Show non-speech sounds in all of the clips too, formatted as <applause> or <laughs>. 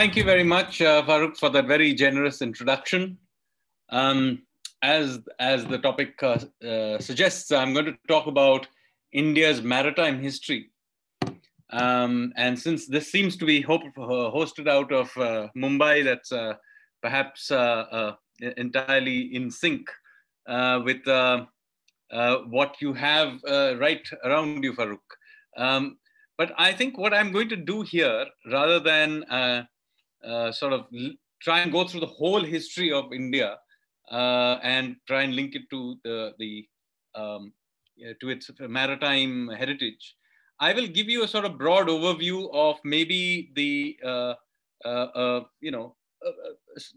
Thank you very much, uh, Farooq, for that very generous introduction. Um, as, as the topic uh, uh, suggests, I'm going to talk about India's maritime history. Um, and since this seems to be uh, hosted out of uh, Mumbai, that's uh, perhaps entirely in sync with what you have right around you, Farooq. Um, but I think what I'm going to do here, rather than uh, uh, sort of try and go through the whole history of India uh, and try and link it to the, the um, to its maritime heritage, I will give you a sort of broad overview of maybe the uh, uh, uh, you know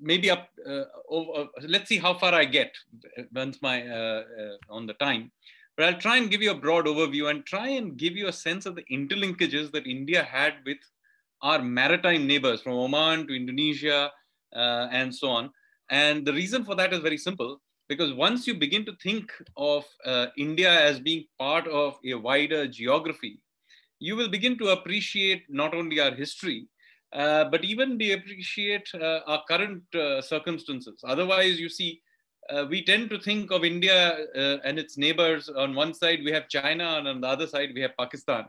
maybe up over, let's see how far I get once my on the time. But I'll try and give you a broad overview and try and give you a sense of the interlinkages that India had with our maritime neighbors from Oman to Indonesia uh, and so on. And the reason for that is very simple because once you begin to think of uh, India as being part of a wider geography, you will begin to appreciate not only our history, uh, but even the appreciate uh, our current uh, circumstances. Otherwise, you see, uh, we tend to think of India uh, and its neighbors. On one side, we have China, and on the other side, we have Pakistan.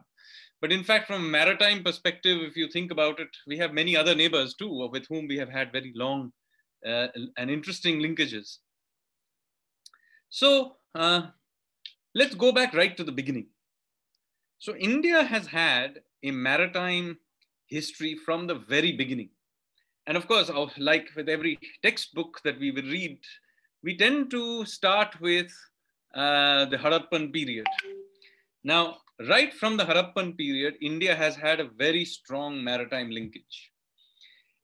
But in fact, from a maritime perspective, if you think about it, we have many other neighbors too, with whom we have had very long uh, and interesting linkages. So uh, let's go back right to the beginning. So India has had a maritime history from the very beginning. And of course, like with every textbook that we will read, we tend to start with uh, the Harappan period. Now, right from the Harappan period, India has had a very strong maritime linkage.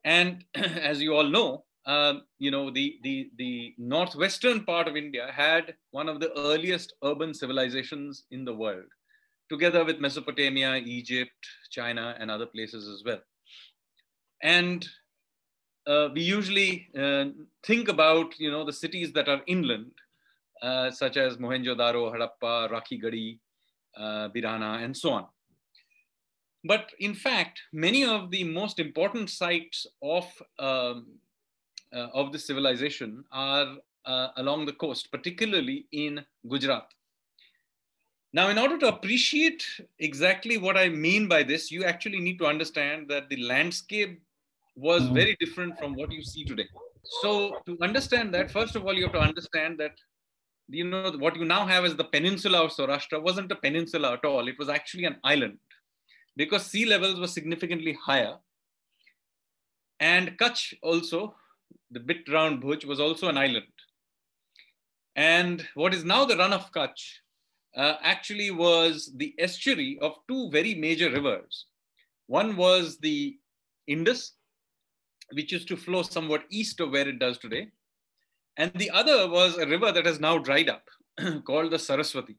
And <clears throat> as you all know, um, you know, the, the, the northwestern part of India had one of the earliest urban civilizations in the world, together with Mesopotamia, Egypt, China, and other places as well. And uh, we usually uh, think about you know the cities that are inland, uh, such as Mohenjo-daro, Harappa, Rakhigarhi, uh, Bhirrana, and so on. But in fact, many of the most important sites of um, uh, of the civilization are uh, along the coast, particularly in Gujarat. Now, in order to appreciate exactly what I mean by this, you actually need to understand that the landscape was mm-hmm. very different from what you see today. So to understand that, first of all, you have to understand that you know what you now have as the peninsula of Saurashtra wasn't a peninsula at all. It was actually an island because sea levels were significantly higher. And Kutch also, the bit round Bhuj, was also an island. And what is now the Rann of Kutch uh, actually was the estuary of two very major rivers. One was the Indus, which used to flow somewhat east of where it does today. And the other was a river that has now dried up <clears throat> called the Saraswati.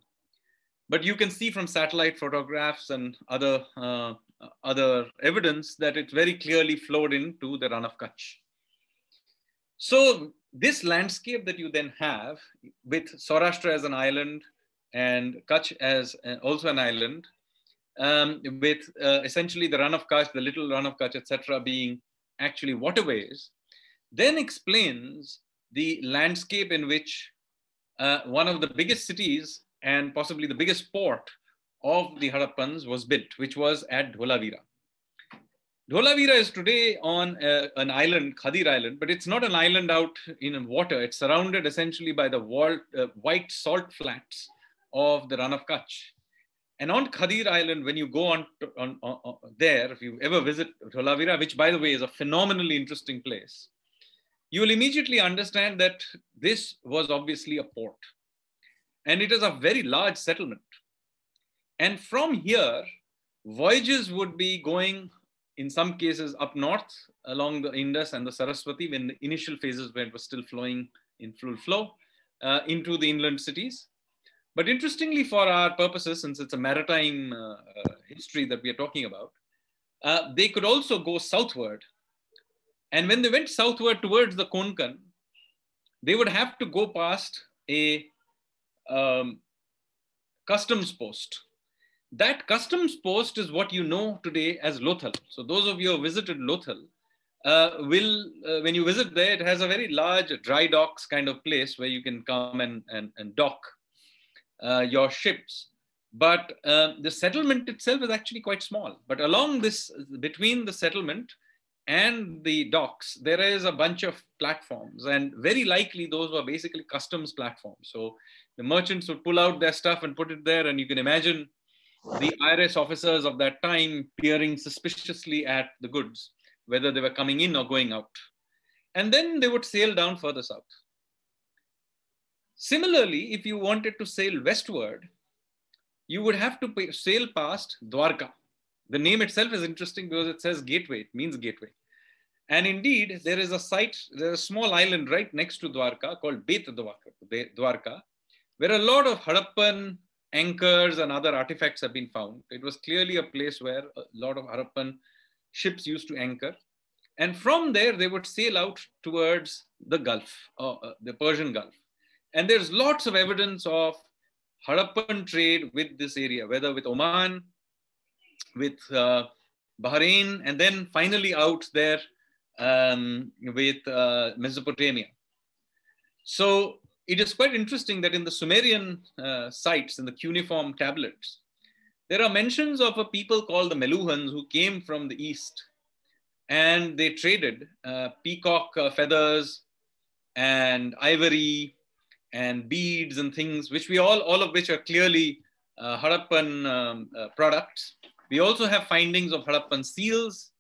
But you can see from satellite photographs and other, uh, other evidence that it very clearly flowed into the Rann of Kutch. So this landscape that you then have with Saurashtra as an island and Kutch as uh, also an island, um, with uh, essentially the Rann of Kutch, the little Rann of Kutch, etc., being actually waterways, then explains the landscape in which uh, one of the biggest cities and possibly the biggest port of the Harappans was built, which was at Dholavira. Dholavira is today on uh, an island, Khadir Island, but it's not an island out in water. It's surrounded essentially by the wall, uh, white salt flats of the Rann of Kutch. And on Khadir Island, when you go on, on, on, on there, if you ever visit Dholavira, which by the way is a phenomenally interesting place, you will immediately understand that this was obviously a port. And it is a very large settlement. And from here, voyages would be going in some cases up north along the Indus and the Saraswati when the initial phases where it was still flowing in full flow uh, into the inland cities. But interestingly, for our purposes, since it's a maritime uh, uh, history that we are talking about, uh, they could also go southward. And when they went southward towards the Konkan, they would have to go past a um, customs post. That customs post is what you know today as Lothal. So those of you who visited Lothal, uh, will, uh, when you visit there, it has a very large dry docks kind of place where you can come and, and, and dock uh, your ships. But uh, the settlement itself is actually quite small. But along this, between the settlement and the docks, there is a bunch of platforms. And very likely those were basically customs platforms. So the merchants would pull out their stuff and put it there. And you can imagine the IRS officers of that time peering suspiciously at the goods whether they were coming in or going out. And then they would sail down further south. Similarly, if you wanted to sail westward, you would have to sail past Dwarka. The name itself is interesting because it says gateway, it means gateway. And indeed, there is a site, there's a small island right next to Dwarka called Bet Dwarka, Dwarka, where a lot of Harappan anchors and other artifacts have been found. It was clearly a place where a lot of Harappan ships used to anchor. And from there, they would sail out towards the Gulf, uh, uh, the Persian Gulf. And there's lots of evidence of Harappan trade with this area, whether with Oman, with uh, Bahrain, and then finally out there um, with uh, Mesopotamia. So it is quite interesting that in the Sumerian uh, sites, in the cuneiform tablets, there are mentions of a people called the Meluhans who came from the east and they traded uh, peacock uh, feathers and ivory and beads and things, which we all, all of which are clearly uh, Harappan um, uh, products. We also have findings of Harappan seals.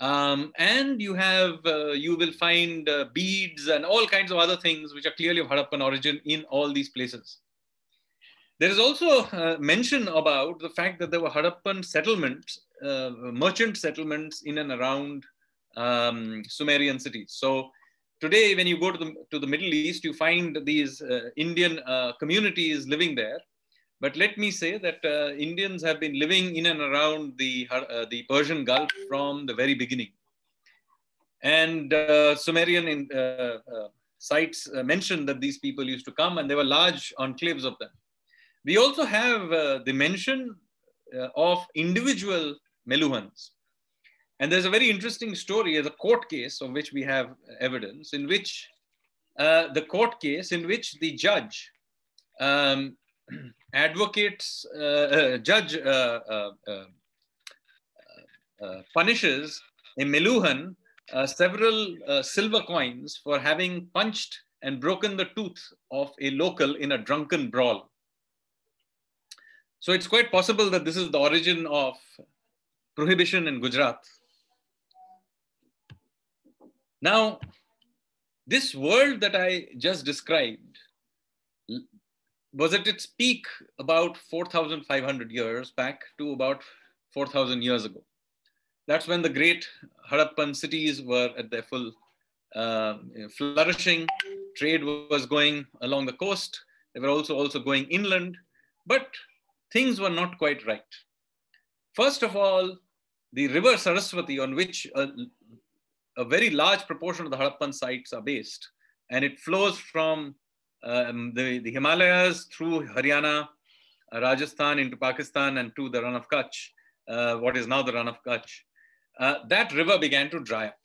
Um, and you have, uh, you will find uh, beads and all kinds of other things which are clearly of Harappan origin in all these places. There is also uh, mention about the fact that there were Harappan settlements, uh, merchant settlements in and around um, Sumerian cities. So today, when you go to the, to the Middle East, you find these uh, Indian uh, communities living there. But let me say that uh, Indians have been living in and around the, uh, the Persian Gulf from the very beginning. And Sumerian in, sites mention that these people used to come and there were large enclaves of them. We also have uh, the mention uh, of individual Meluhans. And there's a very interesting story as a court case of which we have evidence in which uh, the court case in which the judge um, advocates, uh, uh, judge uh, punishes a Meluhan several silver coins for having punched and broken the tooth of a local in a drunken brawl. So it's quite possible that this is the origin of prohibition in Gujarat. Now, this world that I just described was at its peak about 4,500 years back to about 4,000 years ago. That's when the great Harappan cities were at their full uh, flourishing. Trade was going along the coast. They were also also going inland. But things were not quite right. First of all, the river Saraswati, on which a, a very large proportion of the Harappan sites are based, and it flows from um, the, the Himalayas through Haryana, uh, Rajasthan into Pakistan and to the Rann of Kutch, uh, what is now the Rann of Kutch. Uh, that river began to dry up.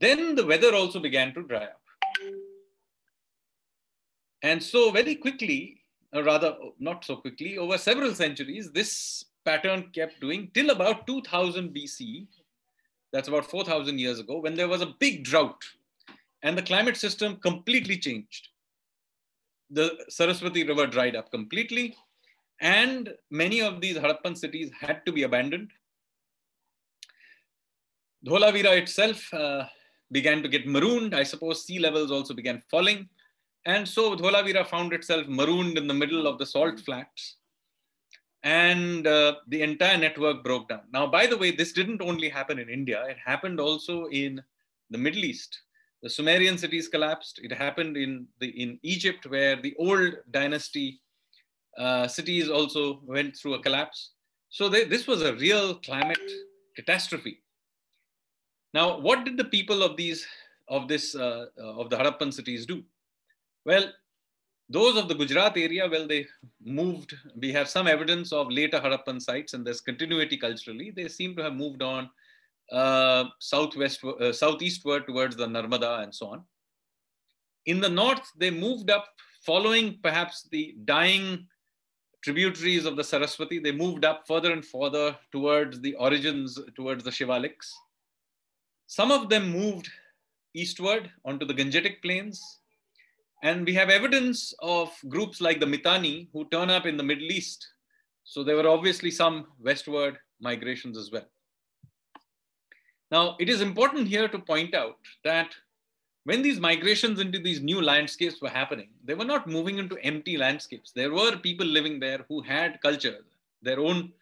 Then the weather also began to dry up. And so very quickly, or rather not so quickly, over several centuries, this pattern kept doing till about 2000 BC. That's about 4,000 years ago, when there was a big drought and the climate system completely changed. The Saraswati River dried up completely, and many of these Harappan cities had to be abandoned. Dholavira itself uh, began to get marooned. I suppose sea levels also began falling. And so Dholavira found itself marooned in the middle of the salt flats. And uh, the entire network broke down. Now, by the way, this didn't only happen in India, it happened also in the Middle East. The Sumerian cities collapsed. It happened in, the, in Egypt, where the old dynasty uh, cities also went through a collapse. So they, this was a real climate catastrophe. Now, what did the people of these of this uh, of the Harappan cities do? Well, those of the Gujarat area, well, they moved. We have some evidence of later Harappan sites, and there's continuity culturally. They seem to have moved on uh, southwest, uh, southeastward towards the Narmada and so on. In the north, they moved up following perhaps the dying tributaries of the Saraswati. They moved up further and further towards the origins, towards the Shivaliks. Some of them moved eastward onto the Gangetic plains. And we have evidence of groups like the Mitanni who turn up in the Middle East. So there were obviously some westward migrations as well. Now, it is important here to point out that when these migrations into these new landscapes were happening, they were not moving into empty landscapes. There were people living there who had culture, their own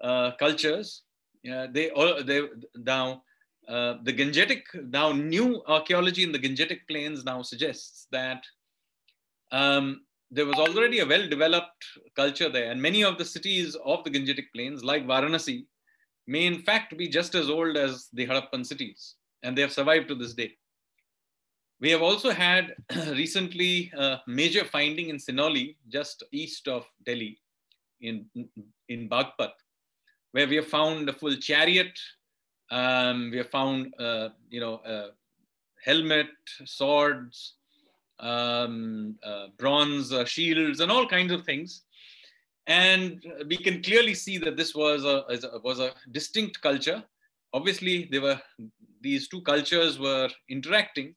uh, cultures. Uh, they, all they now uh, the Gangetic, now new archaeology in the Gangetic plains now suggests that um, there was already a well-developed culture there. And many of the cities of the Gangetic plains, like Varanasi, may in fact be just as old as the Harappan cities. And they have survived to this day. We have also had <clears throat> recently a major finding in Sanauli, just east of Delhi, in, in Baghpat, where we have found a full chariot um, we have found, uh, you know, uh, helmet, swords, um, uh, bronze uh, shields, and all kinds of things. And we can clearly see that this was a, was a distinct culture. Obviously, they were these two cultures were interacting,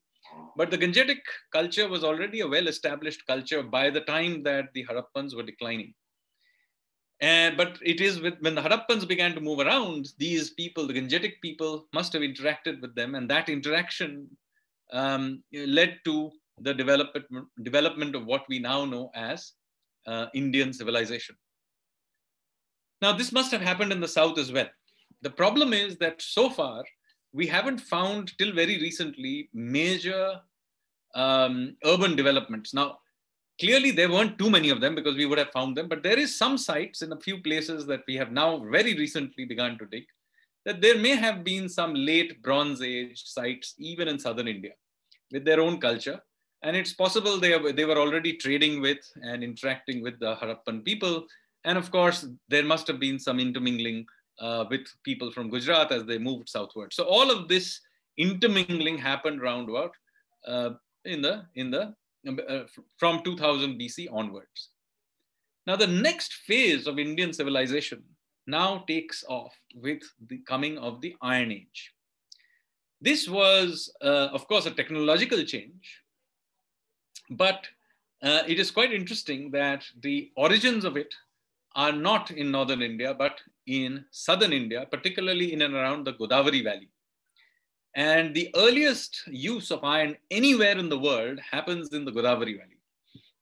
but the Gangetic culture was already a well-established culture by the time that the Harappans were declining. And, but it is with, when the Harappans began to move around, these people, the Gangetic people, must have interacted with them, and that interaction um, led to the development, development of what we now know as uh, Indian civilization. Now, this must have happened in the South as well. The problem is that so far, we haven't found till very recently major um, urban developments. Now, Clearly, there weren't too many of them because we would have found them, but there is some sites in a few places that we have now very recently begun to dig that there may have been some late Bronze Age sites, even in southern India, with their own culture. And it's possible they, they were already trading with and interacting with the Harappan people. And of course, there must have been some intermingling uh, with people from Gujarat as they moved southward. So all of this intermingling happened roundabout uh, in the in the uh, from 2000 BC onwards. Now, the next phase of Indian civilization now takes off with the coming of the Iron Age. This was, uh, of course, a technological change, but uh, it is quite interesting that the origins of it are not in northern India, but in southern India, particularly in and around the Godavari Valley. And the earliest use of iron anywhere in the world happens in the Godavari Valley.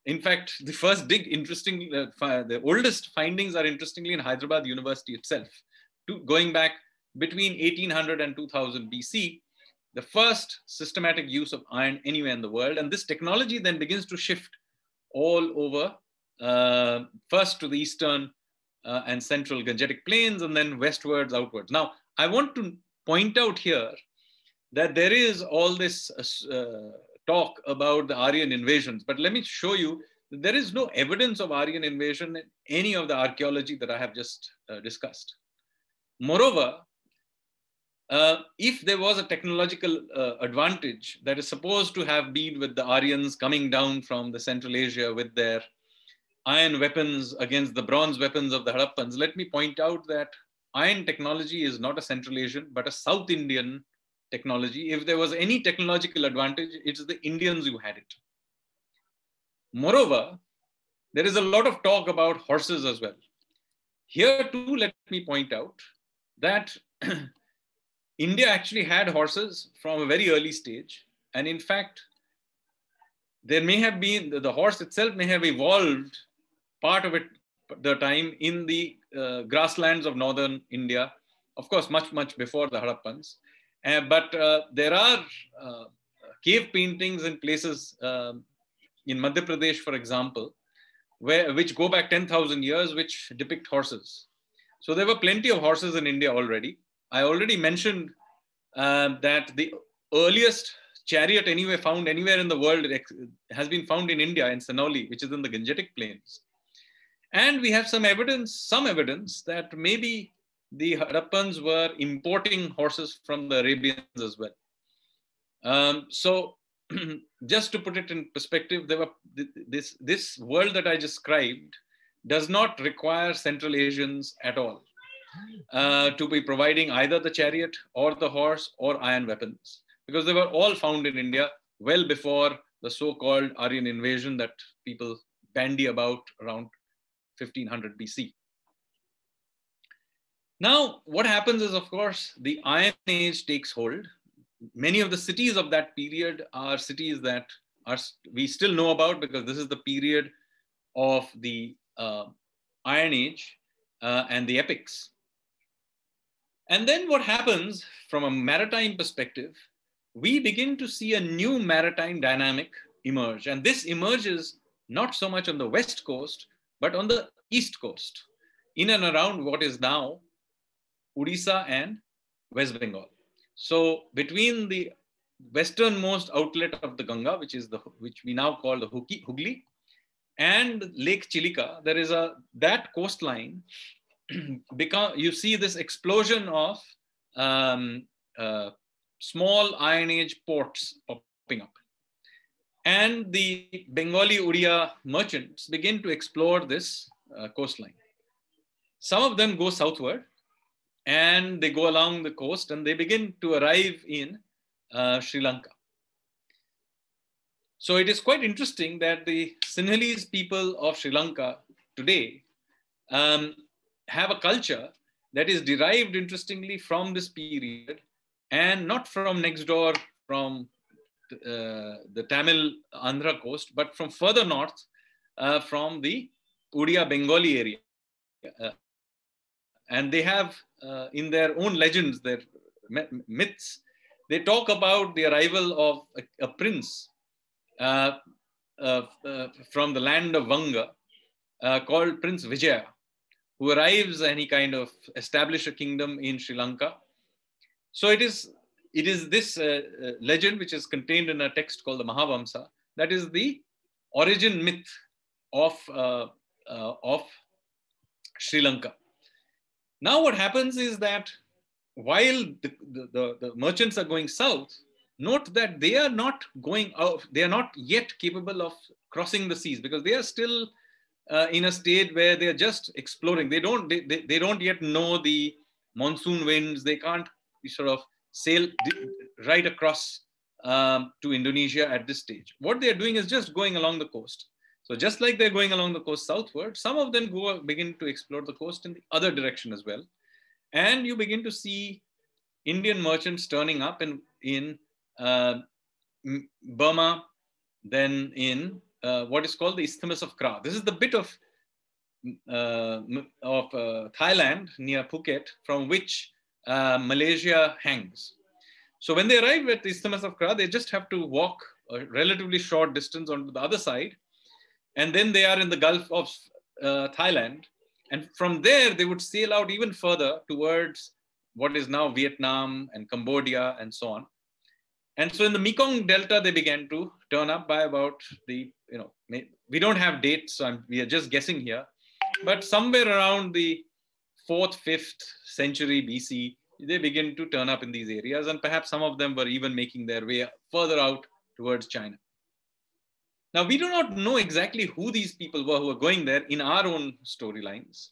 In fact, the first dig, interesting, uh, the oldest findings are interestingly in Hyderabad University itself, to, going back between 1800 and 2000 BC, the first systematic use of iron anywhere in the world. And this technology then begins to shift all over, uh, first to the eastern uh, and central Gangetic plains, and then westwards, outwards. Now, I want to point out here that there is all this uh, talk about the Aryan invasions, but let me show you there is no evidence of Aryan invasion in any of the archaeology that I have just uh, discussed. Moreover, uh, if there was a technological uh, advantage that is supposed to have been with the Aryans coming down from the Central Asia with their iron weapons against the bronze weapons of the Harappans, let me point out that iron technology is not a Central Asian, but a South Indian technology. If there was any technological advantage, it's the Indians who had it. Moreover, there is a lot of talk about horses as well. Here too, let me point out that <clears throat> India actually had horses from a very early stage. And in fact, there may have been, the horse itself may have evolved part of it, the time in the uh, grasslands of northern India, of course, much, much before the Harappans. Uh, but uh, there are uh, cave paintings in places um, in Madhya Pradesh, for example, where, which go back 10,000 years, which depict horses. So there were plenty of horses in India already. I already mentioned uh, that the earliest chariot anywhere found anywhere in the world has been found in India in Sanauli, which is in the Gangetic plains. And we have some evidence, some evidence that maybe the Harappans were importing horses from the Arabians as well. Um, so, <clears throat> just to put it in perspective, there were this this world that I described does not require Central Asians at all uh, to be providing either the chariot or the horse or iron weapons, because they were all found in India well before the so-called Aryan invasion that people bandy about around 1500 BC. Now, what happens is, of course, the Iron Age takes hold. Many of the cities of that period are cities that are we still know about because this is the period of the uh, Iron Age uh, and the epics. And then what happens from a maritime perspective, we begin to see a new maritime dynamic emerge. And this emerges not so much on the west coast, but on the east coast, in and around what is now Odisha and West Bengal. So between the westernmost outlet of the Ganga, which is the which we now call the Hooghly, and Lake Chilika, there is a that coastline. <clears throat> become you see this explosion of um, uh, small Iron Age ports popping up, and the Bengali Odia merchants begin to explore this uh, coastline. Some of them go southward, and they go along the coast, and they begin to arrive in uh, Sri Lanka. So it is quite interesting that the Sinhalese people of Sri Lanka today um, have a culture that is derived, interestingly, from this period and not from next door from uh, the Tamil Andhra coast, but from further north uh, from the Odia Bengali area. Uh, and they have uh, in their own legends, their myths, they talk about the arrival of a, a prince uh, uh, from the land of Vanga called Prince Vijaya, who arrives and he kind of establish a kingdom in Sri Lanka. So it is it is this uh, uh, legend which is contained in a text called the Mahavamsa that is the origin myth of uh, of Sri Lanka. Now what happens is that while the, the, the, the merchants are going south, note that they are not going out, they are not yet capable of crossing the seas because they are still uh, in a state where they are just exploring. They don't, they, they, they, don't yet know the monsoon winds. They can't sort of sail right across um, to Indonesia at this stage. What they're doing is just going along the coast. So just like they're going along the coast southward, some of them go begin to explore the coast in the other direction as well. And you begin to see Indian merchants turning up in, in uh, Burma, then in uh, what is called the Isthmus of Kra. This is the bit of uh, of uh, Thailand near Phuket from which uh, Malaysia hangs. So when they arrive at the Isthmus of Kra, they just have to walk a relatively short distance onto the other side, and then they are in the Gulf of uh, Thailand. And from there, they would sail out even further towards what is now Vietnam and Cambodia and so on. And so in the Mekong Delta, they began to turn up by about the, you know, we don't have dates, so I'm, we are just guessing here, but somewhere around the fourth, fifth century BC, they begin to turn up in these areas. And perhaps some of them were even making their way further out towards China. Now, we do not know exactly who these people were who were going there in our own storylines.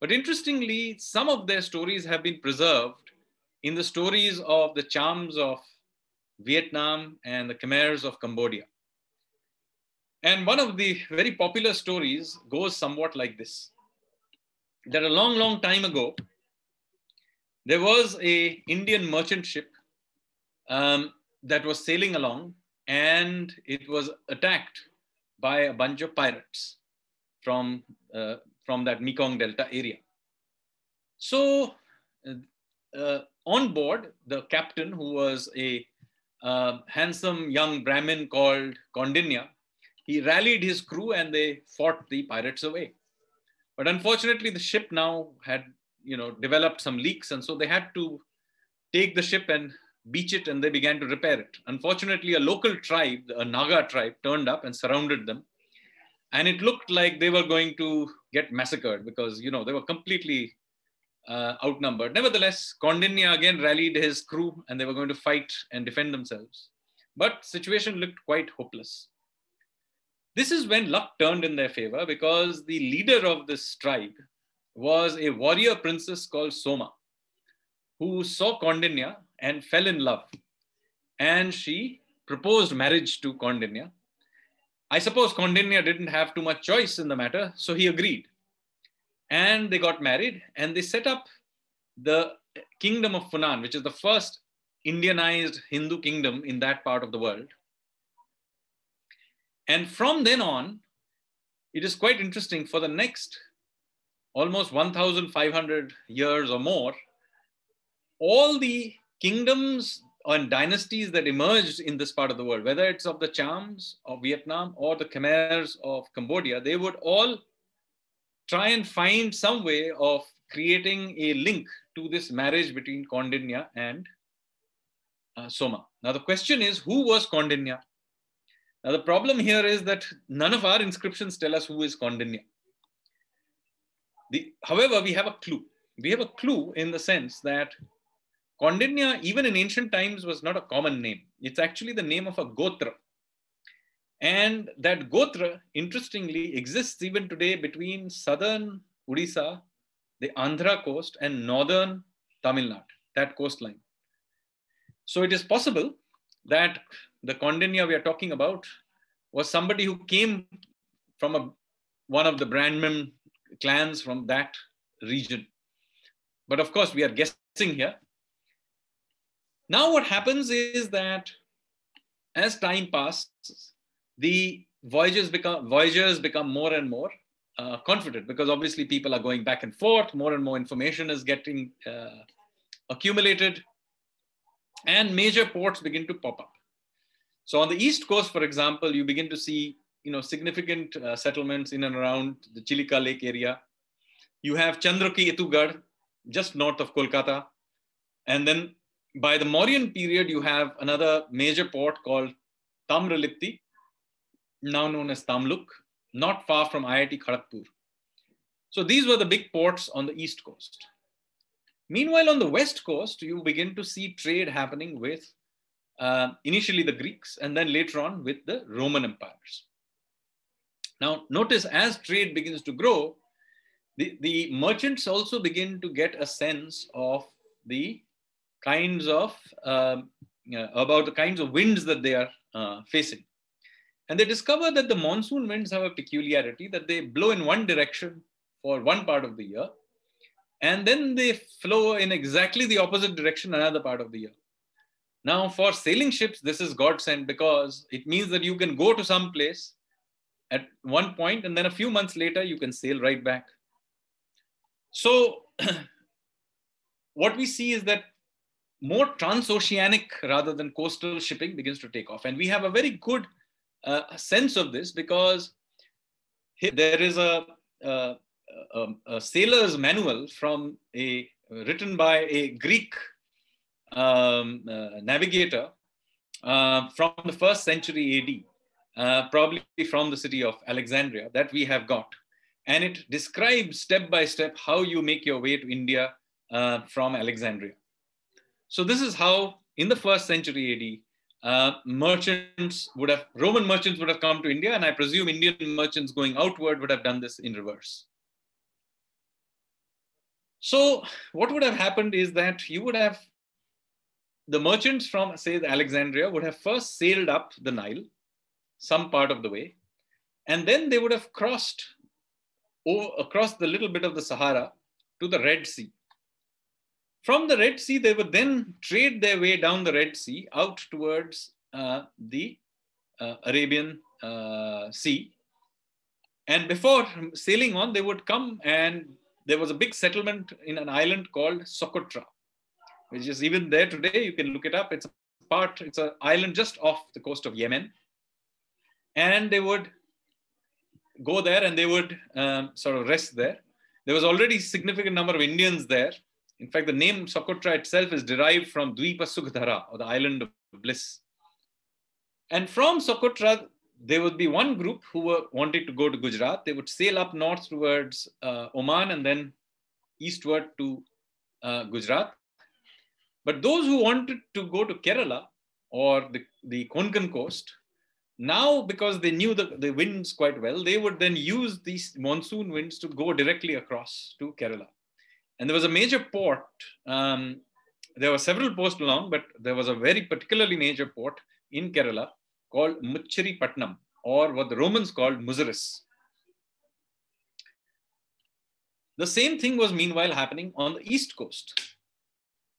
But interestingly, some of their stories have been preserved in the stories of the Chams of Vietnam, and the Khmers of Cambodia. And one of the very popular stories goes somewhat like this. That a long, long time ago, there was a Indian merchant ship um, that was sailing along and it was attacked by a bunch of pirates from, uh, from that Mekong Delta area. So uh, on board, the captain, who was a uh, handsome young Brahmin called Kaundinya, he rallied his crew and they fought the pirates away. But unfortunately, the ship now had, you know, developed some leaks, and so they had to take the ship and beach it, and they began to repair it. Unfortunately, a local tribe, a Naga tribe, turned up and surrounded them, and it looked like they were going to get massacred because, you know, they were completely uh, outnumbered. Nevertheless, Kaundinya again rallied his crew and they were going to fight and defend themselves. But situation looked quite hopeless. This is when luck turned in their favor because the leader of this tribe was a warrior princess called Soma, who saw Kaundinya and fell in love. And she proposed marriage to Kaundinya. I suppose Kaundinya didn't have too much choice in the matter, so he agreed. And they got married and they set up the kingdom of Funan, which is the first Indianized Hindu kingdom in that part of the world. And from then on, it is quite interesting for the next almost 1,500 years or more, all the kingdoms and dynasties that emerged in this part of the world, whether it's of the Chams of Vietnam or the Khmers of Cambodia, they would all try and find some way of creating a link to this marriage between Kaundinya and uh, Soma. Now, the question is who was Kaundinya? Now, the problem here is that none of our inscriptions tell us who is Kaundinya. The, however, we have a clue. We have a clue in the sense that Kaundinya, even in ancient times, was not a common name. It's actually the name of a Gotra. And that Gotra, interestingly, exists even today between southern Odisha, the Andhra coast, and northern Tamil Nadu, that coastline. So it is possible that the Kaundinya we are talking about was somebody who came from a, one of the Brahmin clans from that region. But of course, we are guessing here. Now, what happens is that as time passes, the voyagers become voyagers become more and more uh, confident because obviously people are going back and forth. More and more information is getting uh, accumulated, and major ports begin to pop up. So on the east coast, for example, you begin to see you know significant uh, settlements in and around the Chilika Lake area. You have Chandraketugarh, just north of Kolkata, and then by the Mauryan period, you have another major port called Tamralipti, now known as Tamluk, not far from IIT Kharagpur. So these were the big ports on the east coast. Meanwhile, on the west coast, you begin to see trade happening with uh, initially the Greeks and then later on with the Roman empires. Now, notice as trade begins to grow, the, the merchants also begin to get a sense of the kinds of, um, uh, about the kinds of winds that they are uh, facing. And they discover that the monsoon winds have a peculiarity that they blow in one direction for one part of the year, and then they flow in exactly the opposite direction another part of the year. Now, for sailing ships, this is godsend because it means that you can go to some place at one point, and then a few months later, you can sail right back. So, <clears throat> what we see is that more transoceanic rather than coastal shipping begins to take off. And we have a very good uh, sense of this because there is a, a, a, a, sailor's manual from a written by a Greek um, uh, navigator uh, from the first century AD, uh, probably from the city of Alexandria that we have got. And it describes step by step how you make your way to India uh, from Alexandria. So this is how in the first century AD, uh, merchants would have, Roman merchants would have come to India, and I presume Indian merchants going outward would have done this in reverse. So what would have happened is that you would have, the merchants from, say, Alexandria would have first sailed up the Nile, some part of the way, and then they would have crossed over, across the little bit of the Sahara to the Red Sea. From the Red Sea, they would then trade their way down the Red Sea out towards uh, the uh, Arabian uh, Sea. And before sailing on, they would come and there was a big settlement in an island called Socotra, which is even there today. You can look it up. It's a part, it's an island just off the coast of Yemen. And they would go there and they would um, sort of rest there. There was already significant number of Indians there in fact, the name Socotra itself is derived from Dvipa Sukhdara, or the island of bliss. And from Socotra, there would be one group who were wanted to go to Gujarat. They would sail up north towards uh, Oman and then eastward to uh, Gujarat. But those who wanted to go to Kerala or the, the Konkan coast, now because they knew the, the winds quite well, they would then use these monsoon winds to go directly across to Kerala. And there was a major port. Um, there were several ports along, but there was a very particularly major port in Kerala called Muchiripatnam, or what the Romans called Muziris. The same thing was meanwhile happening on the east coast.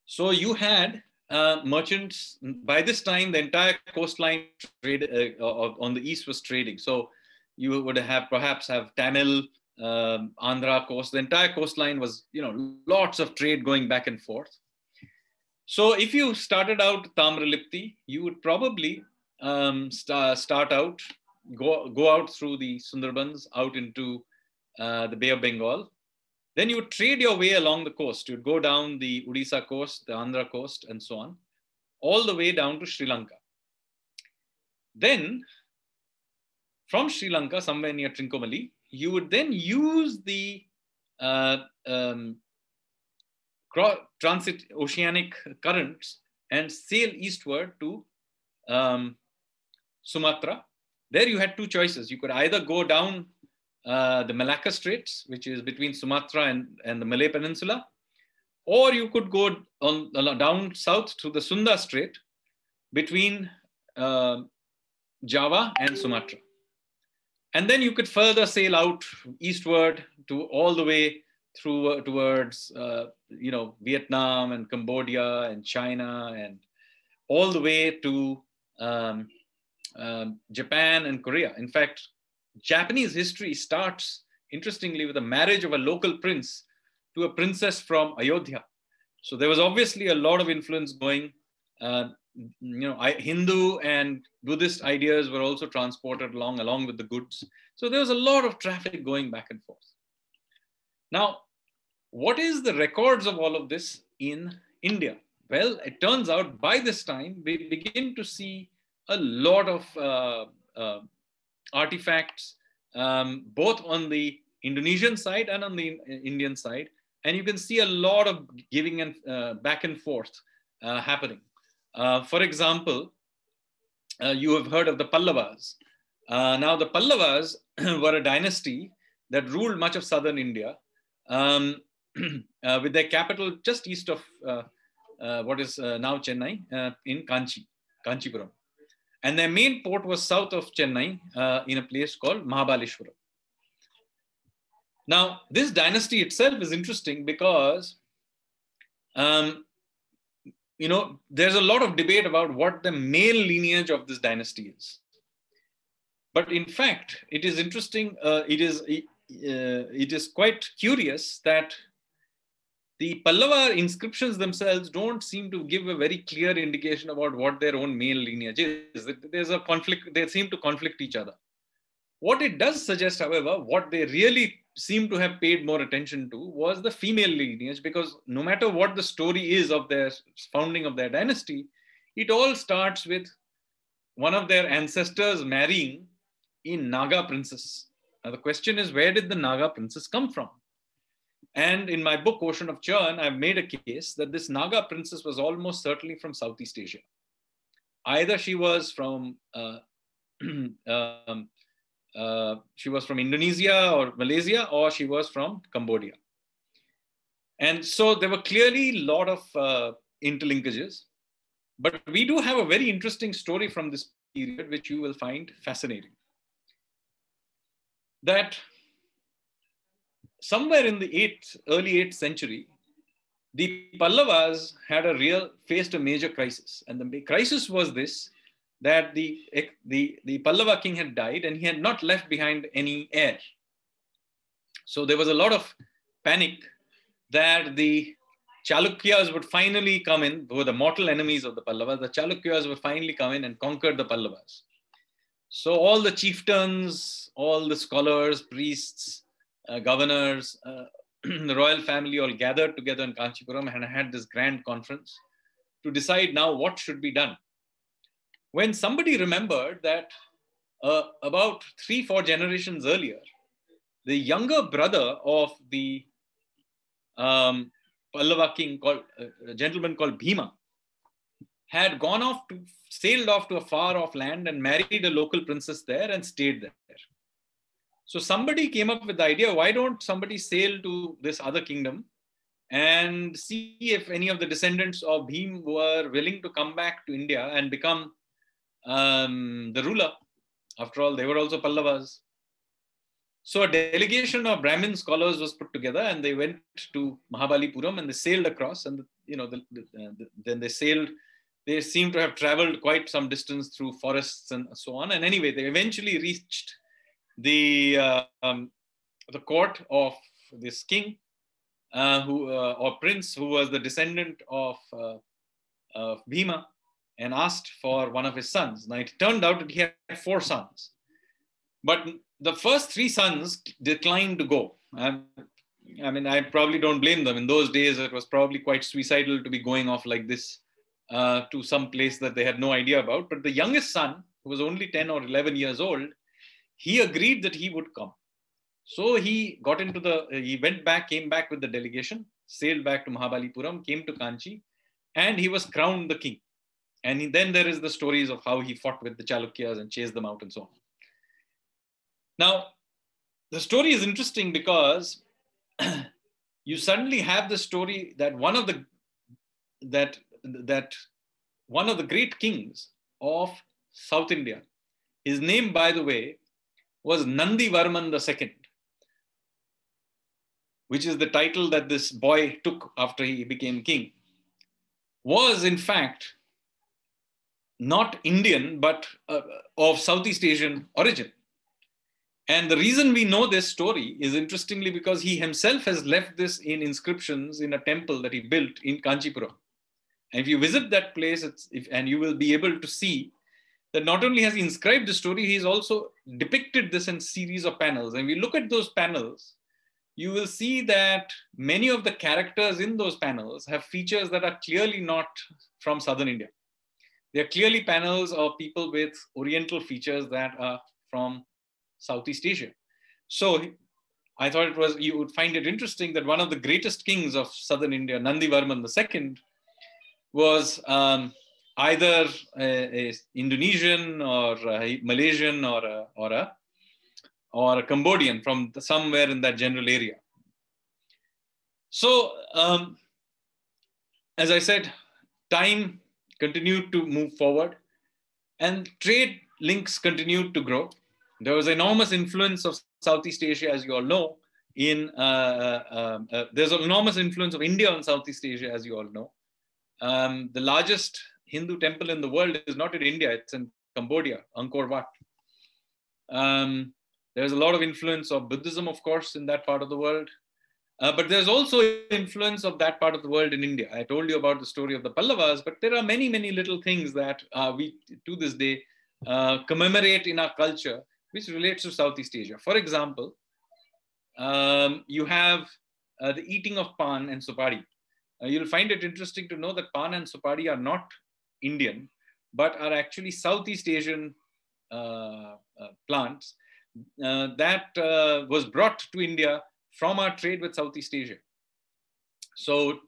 So you had uh, merchants. By this time, the entire coastline trade uh, on the east was trading. So you would have perhaps have Tamil, um, Andhra coast. The entire coastline was, you know, lots of trade going back and forth. So if you started out Tamralipti, you would probably um, st- start out, go, go out through the Sundarbans, out into uh, the Bay of Bengal. Then you would trade your way along the coast. You'd go down the Odisha coast, the Andhra coast, and so on, all the way down to Sri Lanka. Then, from Sri Lanka, somewhere near Trincomalee, you would then use the uh, um, transit oceanic currents and sail eastward to um, Sumatra. There you had two choices. You could either go down uh, the Malacca Straits, which is between Sumatra and, and the Malay Peninsula, or you could go on, down south to the Sunda Strait between uh, Java and Sumatra. And then you could further sail out eastward to all the way through uh, towards uh, you know Vietnam and Cambodia and China and all the way to um, um, Japan and Korea. In fact, Japanese history starts, interestingly, with the marriage of a local prince to a princess from Ayodhya. So there was obviously a lot of influence going. Uh, you know, I, Hindu and Buddhist ideas were also transported along, along with the goods. So there was a lot of traffic going back and forth. Now, what is the records of all of this in India? Well, it turns out by this time we begin to see a lot of uh, uh, artifacts, um, both on the Indonesian side and on the Indian side. And you can see a lot of giving and uh, back and forth uh, happening. Uh, for example, uh, you have heard of the Pallavas. Uh, now, the Pallavas <clears throat> were a dynasty that ruled much of southern India um, <clears throat> with their capital just east of what is now Chennai in Kanchi, Kanchipuram. And their main port was south of Chennai uh, in a place called Mahabaleshwaram. Now, this dynasty itself is interesting because, um, you know, there's a lot of debate about what the male lineage of this dynasty is. But in fact, it is interesting, uh, it, is, uh, it is quite curious that the Pallava inscriptions themselves don't seem to give a very clear indication about what their own male lineage is. There's a conflict, they seem to conflict each other. What it does suggest, however, what they really seem to have paid more attention to was the female lineage, because no matter what the story is of their founding of their dynasty, it all starts with one of their ancestors marrying a Naga princess. Now, the question is, where did the Naga princess come from? And in my book, Ocean of Churn, I've made a case that this Naga princess was almost certainly from Southeast Asia. Either she was from uh, <clears throat> um, uh, she was from Indonesia or Malaysia, or she was from Cambodia. And so there were clearly a lot of uh, interlinkages. But we do have a very interesting story from this period, which you will find fascinating. That somewhere in the eighth, early 8th century, the Pallavas had a real, faced a major crisis. And the crisis was this, that the, the, the Pallava king had died and he had not left behind any heir. So there was a lot of panic that the Chalukyas would finally come in, who were the mortal enemies of the Pallavas, the Chalukyas would finally come in and conquer the Pallavas. So all the chieftains, all the scholars, priests, uh, governors, uh, <clears throat> the royal family all gathered together in Kanchipuram and had this grand conference to decide now what should be done. When somebody remembered that uh, about three, four generations earlier, the younger brother of the um, Pallava king called uh, a gentleman called Bhima had gone off to sailed off to a far off land and married a local princess there and stayed there. So somebody came up with the idea why don't somebody sail to this other kingdom and see if any of the descendants of Bhim were willing to come back to India and become um, the ruler. After all, they were also Pallavas. So a delegation of Brahmin scholars was put together, and they went to Mahabalipuram and they sailed across. And you know, the, the, the, then they sailed. They seem to have traveled quite some distance through forests and so on. And anyway, they eventually reached the uh, um, the court of this king, uh, who uh, or prince, who was the descendant of uh, of Bhima, and asked for one of his sons. Now it turned out that he had four sons, but the first three sons declined to go. Um, I mean, I probably don't blame them. In those days, it was probably quite suicidal to be going off like this uh, to some place that they had no idea about. But the youngest son, who was only 10 or 11 years old, he agreed that he would come. So he got into the, he went back, came back with the delegation, sailed back to Mahabalipuram, came to Kanchi, and he was crowned the king. And then there is the stories of how he fought with the Chalukyas and chased them out and so on. Now, the story is interesting because <clears throat> you suddenly have the story that one of the that that one of the great kings of South India, his name, by the way, was Nandivarman II, which is the title that this boy took after he became king, was in fact not Indian, but uh, of Southeast Asian origin. And the reason we know this story is interestingly because he himself has left this in inscriptions in a temple that he built in Kanchipuram. And if you visit that place, if, and you will be able to see that not only has he inscribed the story, he's also depicted this in series of panels. And we look at those panels, you will see that many of the characters in those panels have features that are clearly not from Southern India. They are clearly panels of people with Oriental features that are from Southeast Asia. So I thought it was, you would find it interesting that one of the greatest kings of Southern India, Nandivarman II, was um, either a, a, Indonesian or a Malaysian or a, or a, or a Cambodian from the, somewhere in that general area. So, um, as I said, time continued to move forward and trade links continued to grow. There was enormous influence of Southeast Asia, as you all know. In uh, uh, um, uh, there's an enormous influence of India on Southeast Asia, as you all know. Um, the largest Hindu temple in the world is not in India; it's in Cambodia, Angkor Wat. Um, there's a lot of influence of Buddhism, of course, in that part of the world. Uh, but there's also influence of that part of the world in India. I told you about the story of the Pallavas, but there are many, many little things that uh, we, to this day, uh, commemorate in our culture, which relates to Southeast Asia. For example, um, you have uh, the eating of pan and supari. Uh, you'll find it interesting to know that pan and supari are not Indian, but are actually Southeast Asian uh, plants that was brought to India from our trade with Southeast Asia. So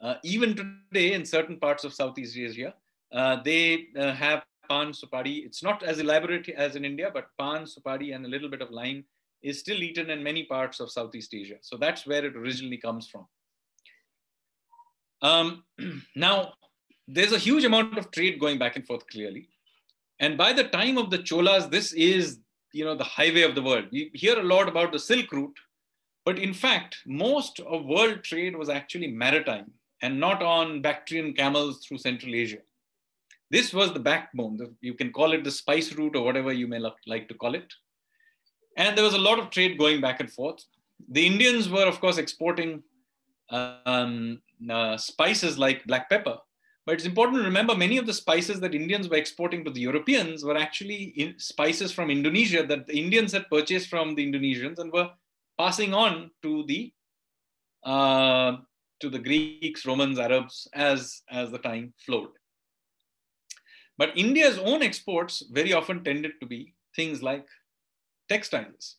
uh, even today in certain parts of Southeast Asia, uh, they uh, have pan, supari. It's not as elaborate as in India, but pan, supari, and a little bit of lime is still eaten in many parts of Southeast Asia. So that's where it originally comes from. Um, <clears throat> now, there's a huge amount of trade going back and forth clearly. And by the time of the Cholas, this is you know the highway of the world. We hear a lot about the Silk Route, but in fact, most of world trade was actually maritime and not on Bactrian camels through Central Asia. This was the backbone. You can call it the spice route or whatever you may like to call it. And there was a lot of trade going back and forth. The Indians were, of course, exporting um, uh, spices like black pepper. But it's important to remember many of the spices that Indians were exporting to the Europeans were actually spices from Indonesia that the Indians had purchased from the Indonesians and were passing on to the uh, to the Greeks, Romans, Arabs as as the time flowed. But India's own exports very often tended to be things like textiles.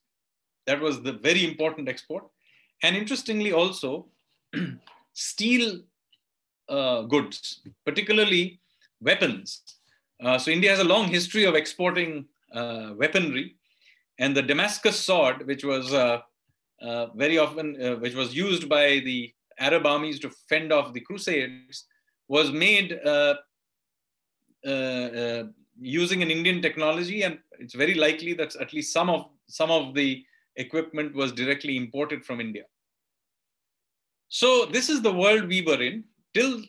That was the very important export. And interestingly, also, <clears throat> steel uh, goods, particularly weapons. Uh, so India has a long history of exporting uh, weaponry, and the Damascus sword, which was uh, uh, very often, uh, which was used by the Arab armies to fend off the Crusades, was made using an Indian technology, and it's very likely that at least some of some of the equipment was directly imported from India. So this is the world we were in till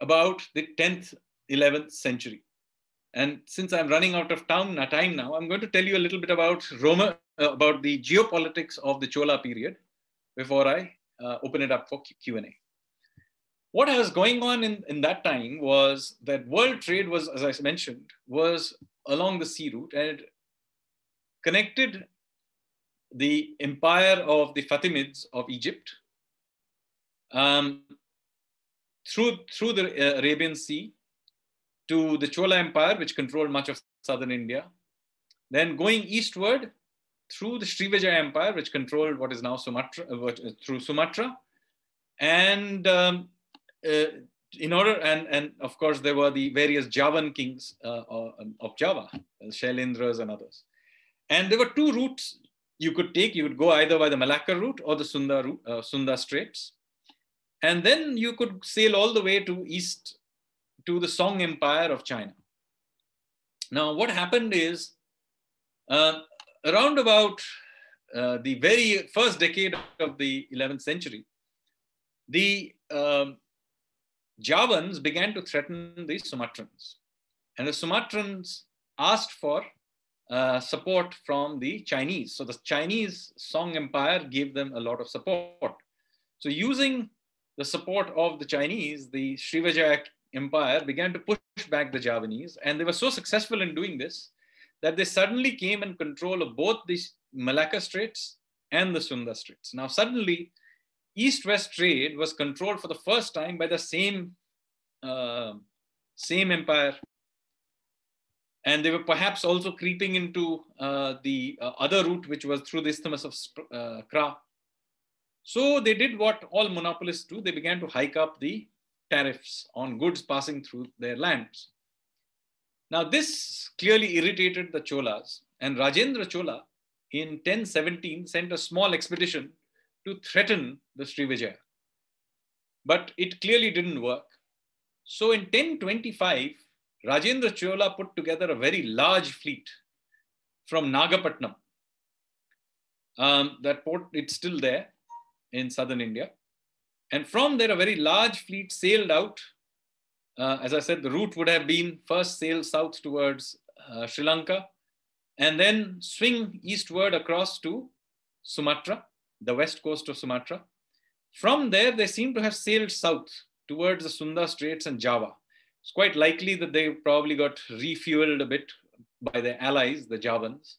about the 10th, 11th century. And since I'm running out of time, time now, I'm going to tell you a little bit about Roma, uh, about the geopolitics of the Chola period before I uh, open it up for Q&A. What was going on in, in that time was that world trade was, as I mentioned, was along the sea route and connected the empire of the Fatimids of Egypt um, through, through the uh, Arabian Sea to the Chola Empire, which controlled much of southern India. Then going eastward through the Srivijaya Empire, which controlled what is now Sumatra, uh, uh through Sumatra. And um, uh, in order, and, and of course, there were the various Javan kings uh, of Java, Shailendras and others. And there were two routes you could take. You would go either by the Malacca route or the Sunda, uh, Sunda Straits. And then you could sail all the way to east to the Song Empire of China. Now, what happened is uh, around about uh, the very first decade of the 11th century, the um, Javans began to threaten the Sumatrans. And the Sumatrans asked for uh, support from the Chinese. So the Chinese Song Empire gave them a lot of support. So using the support of the Chinese, the Srivijaya Empire began to push back the Javanese. And they were so successful in doing this that they suddenly came in control of both the Malacca Straits and the Sunda Straits. Now, suddenly, East West trade was controlled for the first time by the same, uh, same empire. And they were perhaps also creeping into uh, the uh, other route, which was through the Isthmus of uh, Kra. So they did what all monopolists do. They began to hike up the tariffs on goods passing through their lands. Now, this clearly irritated the Cholas, and Rajendra Chola in 1017 sent a small expedition to threaten the Srivijaya. But it clearly didn't work. So in 1025, Rajendra Chola put together a very large fleet from Nagapatnam. Um, that port, it's still there in southern India. And from there, a very large fleet sailed out. Uh, as I said, the route would have been first sail south towards uh, Sri Lanka and then swing eastward across to Sumatra, the west coast of Sumatra. From there, they seem to have sailed south towards the Sunda Straits and Java. It's quite likely that they probably got refueled a bit by their allies, the Javans.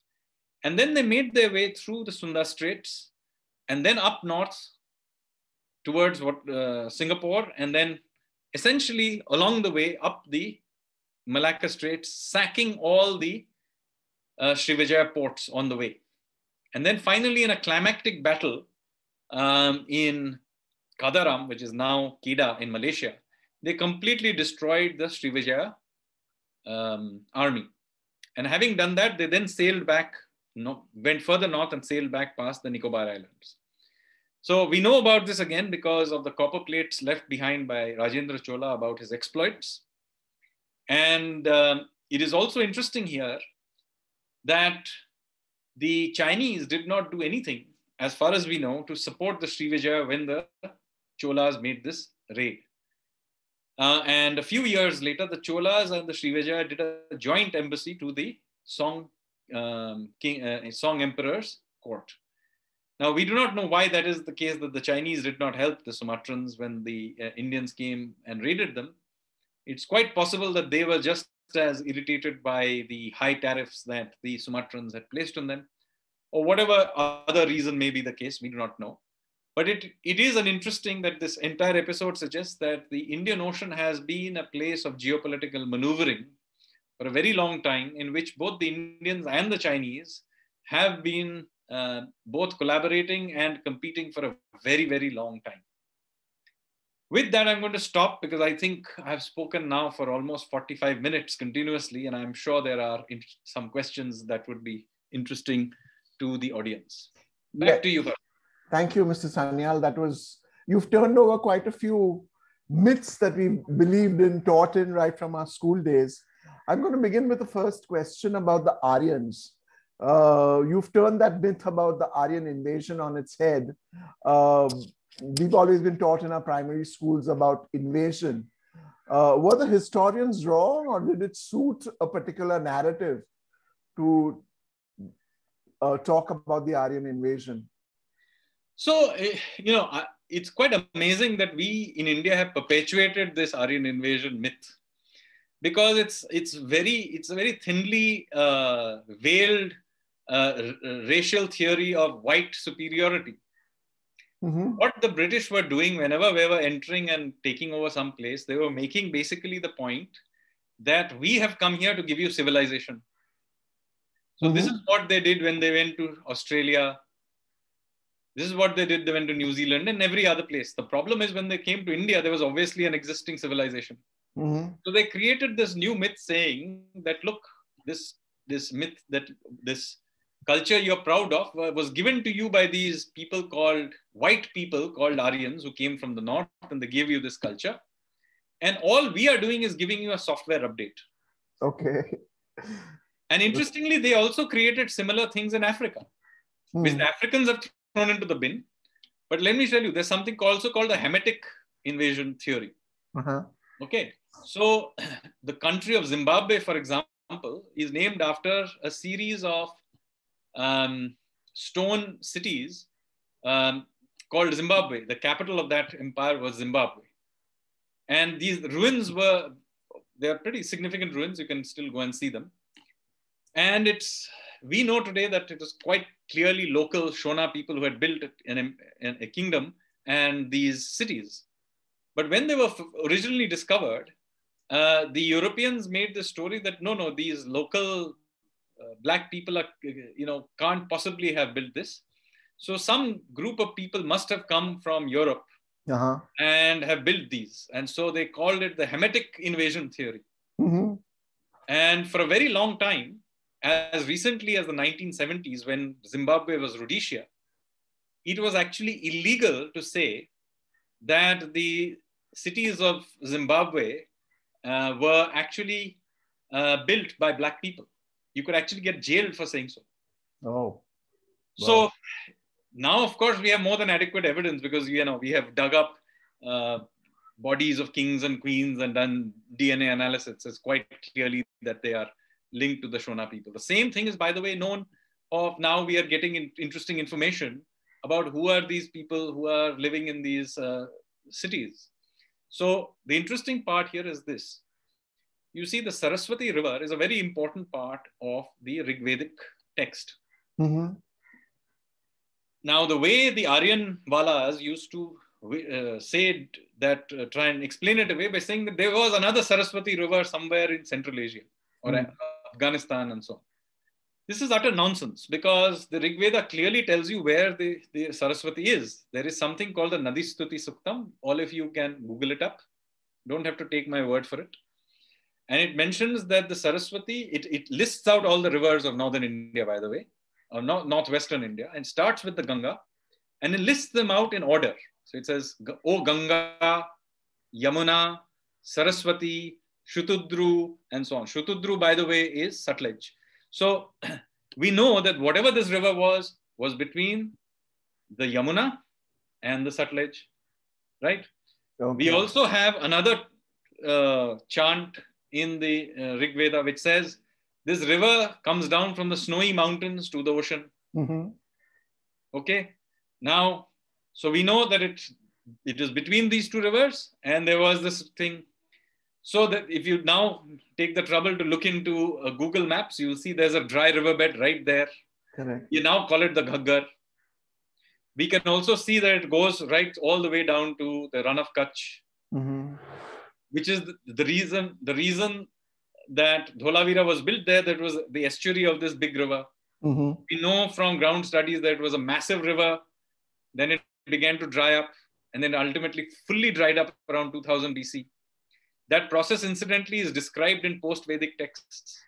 And then they made their way through the Sunda Straits and then up north towards what uh, Singapore, and then essentially along the way up the Malacca Straits, sacking all the uh, Srivijaya ports on the way. And then finally, in a climactic battle um, in Kadaram, which is now Kedah in Malaysia, they completely destroyed the Srivijaya um, army. And having done that, they then sailed back, no, went further north and sailed back past the Nicobar Islands. So we know about this again because of the copper plates left behind by Rajendra Chola about his exploits. And um, it is also interesting here that the Chinese did not do anything, as far as we know, to support the Srivijaya when the Cholas made this raid. Uh, and a few years later, the Cholas and the Srivijaya did a joint embassy to the Song, um, King, uh, Song Emperor's court. Now, we do not know why that is the case that the Chinese did not help the Sumatrans when the uh, Indians came and raided them. It's quite possible that they were just as irritated by the high tariffs that the Sumatrans had placed on them, or whatever other reason may be the case, we do not know. But it, it is an interesting that this entire episode suggests that the Indian Ocean has been a place of geopolitical maneuvering for a very long time, in which both the Indians and the Chinese have been uh, both collaborating and competing for a very, very long time. with that, I'm going to stop because I think I've spoken now for almost 45 minutes continuously, and I'm sure there are some questions that would be interesting to the audience. Back yeah. to you. Thank you, Mr. Sanyal. That was, you've turned over quite a few myths that we believed in, taught in right from our school days. I'm going to begin with the first question about the Aryans. Uh, you've turned that myth about the Aryan invasion on its head. Um, we've always been taught in our primary schools about invasion. Uh, were the historians wrong, or did it suit a particular narrative to uh, talk about the Aryan invasion? So, eh, you know, it's quite amazing that we in India have perpetuated this Aryan invasion myth because it's it's very it's a very thinly uh, veiled uh, racial theory of white superiority Mm-hmm. What the British were doing whenever we were entering and taking over some place, they were making basically the point that we have come here to give you civilization. So mm-hmm. this is what they did when they went to Australia. This is what they did. They went to New Zealand and every other place. The problem is when they came to India, there was obviously an existing civilization. Mm-hmm. So they created this new myth saying that look, this this myth that this culture you're proud of was given to you by these people called white people called Aryans who came from the north and they gave you this culture. And all we are doing is giving you a software update. Okay. And interestingly, they also created similar things in Africa, hmm. which the Africans have thrown into the bin. But let me tell you, there's something also called the Hamitic invasion theory. Uh-huh. Okay. So <clears throat> the country of Zimbabwe, for example, is named after a series of um, stone cities um, called Zimbabwe. The capital of that empire was Zimbabwe. And these ruins were, they're pretty significant ruins. You can still go and see them. And it's, we know today that it was quite clearly local Shona people who had built an, an, a kingdom and these cities. But when they were originally discovered, uh, the Europeans made the story that no, no, these local black people are, you know, can't possibly have built this. So some group of people must have come from Europe uh-huh. and have built these. And so they called it the Hamitic invasion theory. Mm-hmm. And for a very long time, as recently as the 1970s, when Zimbabwe was Rhodesia, it was actually illegal to say that the cities of Zimbabwe uh, were actually uh, built by Black people you could actually get jailed for saying so. Oh. Wow. So now, of course, we have more than adequate evidence because you know we have dug up uh, bodies of kings and queens and done DNA analysis. It's quite clearly that they are linked to the Shona people. The same thing is, by the way, known of now we are getting in, interesting information about who are these people who are living in these uh, cities. So the interesting part here is this you see the Saraswati River is a very important part of the Rigvedic text. Mm-hmm. Now, the way the Aryan Valas used to uh, say that, uh, try and explain it away by saying that there was another Saraswati River somewhere in Central Asia or mm-hmm. Afghanistan and so on. This is utter nonsense because the Rig Veda clearly tells you where the, the Saraswati is. There is something called the Nadistuti Suktam. All of you can Google it up. Don't have to take my word for it. And it mentions that the Saraswati, it, it lists out all the rivers of northern India, by the way, or not northwestern India, and starts with the Ganga, and it lists them out in order. So it says, O Ganga, Yamuna, Saraswati, Shutudru, and so on. Shutudru, by the way, is Sutlej. So <clears throat> we know that whatever this river was, was between the Yamuna and the Sutlej, right? Okay. We also have another uh, chant in the uh, Rig Veda, which says this river comes down from the snowy mountains to the ocean. Mm-hmm. Okay. Now, so we know that it it is between these two rivers, and there was this thing. So that if you now take the trouble to look into uh, Google Maps, you'll see there's a dry riverbed right there. Correct. You now call it the Ghaggar. We can also see that it goes right all the way down to the Rann of Kutch. Mm-hmm which is the, the reason the reason that Dholavira was built there. That was the estuary of this big river. Mm-hmm. We know from ground studies that it was a massive river. Then it began to dry up, and then ultimately fully dried up around 2000 BC. That process, incidentally, is described in post Vedic texts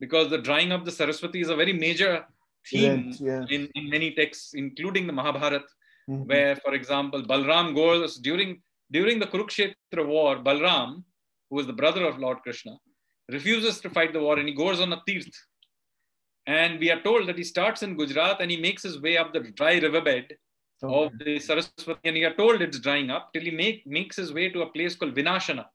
because the drying of the Saraswati is a very major theme yeah. in, in many texts, including the Mahabharata, mm-hmm. where, for example, Balram goes during, during the Kurukshetra war, Balram, who is the brother of Lord Krishna, refuses to fight the war and he goes on a tirth. And we are told that he starts in Gujarat and he makes his way up the dry riverbed okay. of the Saraswati, and we are told it's drying up till he make, makes his way to a place called Vinashana.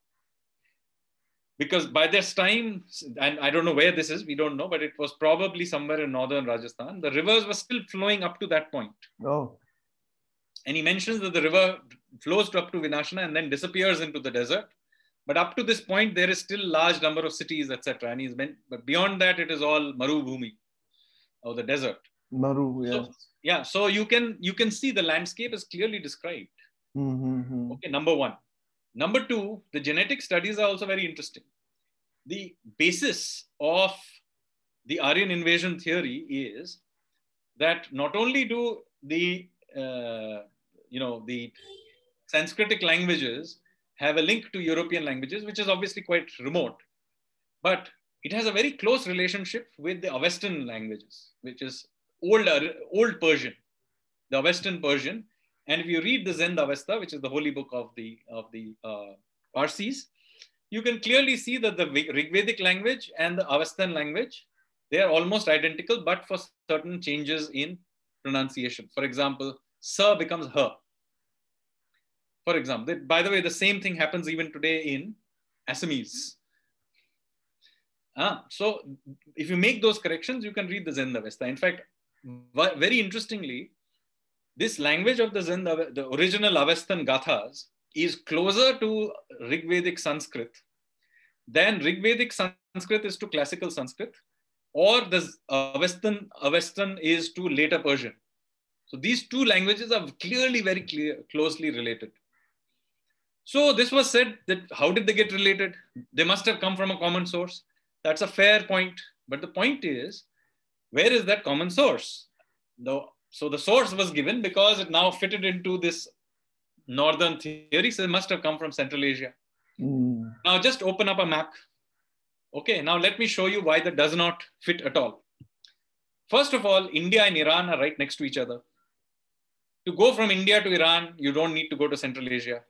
Because by this time, and I don't know where this is, we don't know, but it was probably somewhere in northern Rajasthan. The rivers were still flowing up to that point. Oh. And he mentions that the river flows up to Vinashana and then disappears into the desert. But up to this point, there is still large number of cities, etc. And he's been, but beyond that, it is all Maru Bhumi or the desert. Maru, yeah. So, yeah so you can you can see the landscape is clearly described mm-hmm. okay number one number two the genetic studies are also very interesting the basis of the aryan invasion theory is that not only do the uh, you know the sanskritic languages have a link to european languages which is obviously quite remote but it has a very close relationship with the Avestan languages, which is old, old Persian, the Avestan Persian. And if you read the Zend Avesta, which is the holy book of the, of the uh, Parsis, you can clearly see that the Rigvedic language and the Avestan language, they are almost identical, but for certain changes in pronunciation. For example, Sir becomes her. For example, by the way, the same thing happens even today in Assamese. Ah, so if you make those corrections, you can read the Zend Avesta. In fact, very interestingly, this language of the Zen, the original Avestan Gathas, is closer to Rigvedic Sanskrit than Rigvedic Sanskrit is to classical Sanskrit, or the Avestan, Avestan is to later Persian. So these two languages are clearly very clear, closely related. So this was said that how did they get related? They must have come from a common source. That's a fair point. But the point is, where is that common source? The, so the source was given because it now fitted into this northern theory. So it must have come from Central Asia. Mm. Now just open up a map. Okay, now let me show you why that does not fit at all. First of all, India and Iran are right next to each other. To go from India to Iran, you don't need to go to Central Asia.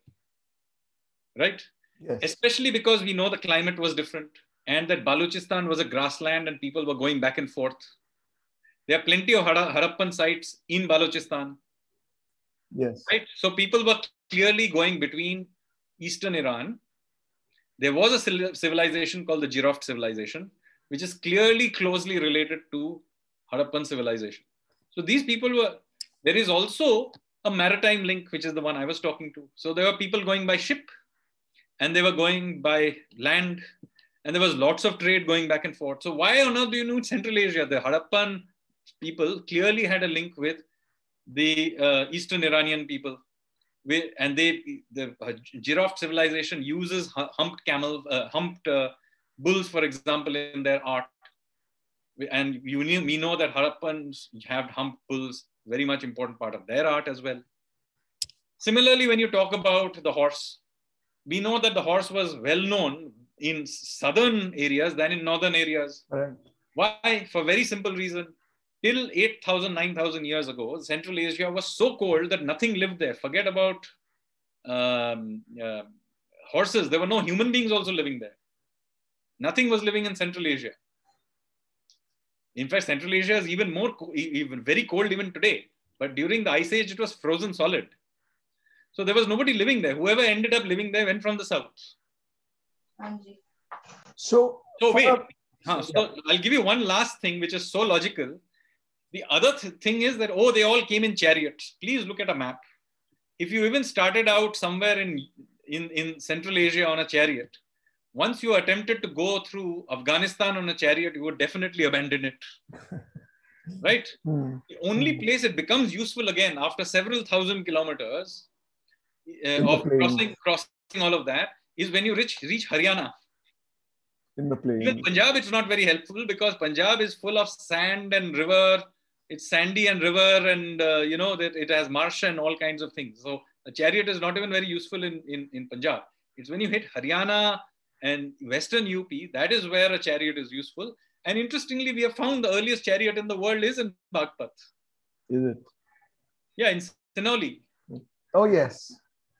Right? Yes. Especially because we know the climate was different and that Balochistan was a grassland and people were going back and forth. There are plenty of Harappan sites in Balochistan. Yes. Right? So people were clearly going between eastern Iran. There was a civilization called the Jiroft civilization, which is clearly closely related to Harappan civilization. So these people were, there is also a maritime link, which is the one I was talking to. So there were people going by ship and they were going by land and there was lots of trade going back and forth. So why on earth do you know Central Asia? The Harappan people clearly had a link with the uh, Eastern Iranian people. And they, the uh, Jiroft civilization uses humped camel, uh, humped uh, bulls, for example, in their art. And you, we know that Harappans have humped bulls, very much important part of their art as well. Similarly, when you talk about the horse, we know that the horse was well known in southern areas than in northern areas. Right. Why? For very simple reason. Till 8,000, 9,000 years ago, Central Asia was so cold that nothing lived there. Forget about um, uh, horses. There were no human beings also living there. Nothing was living in Central Asia. In fact, Central Asia is even more, even very cold even today. But during the Ice Age, it was frozen solid. So there was nobody living there. Whoever ended up living there went from the south. So, so wait. Huh, so yeah. I'll give you one last thing, which is so logical. The other th thing is that, oh, they all came in chariots. Please look at a map. If you even started out somewhere in, in, in Central Asia on a chariot, once you attempted to go through Afghanistan on a chariot, you would definitely abandon it. <laughs> right? Mm. The only mm. place it becomes useful again after several thousand kilometers uh, of crossing, crossing all of that is when you reach reach Haryana. In the plain. Even Punjab, it's not very helpful because Punjab is full of sand and river it's sandy and river and uh, you know that it has marsh and all kinds of things so a chariot is not even very useful in, in, in punjab it's when you hit haryana and western up that is where a chariot is useful. And interestingly we have found the earliest chariot in the world is in Baghpat. Is it? Yeah in Sanauli. Oh yes.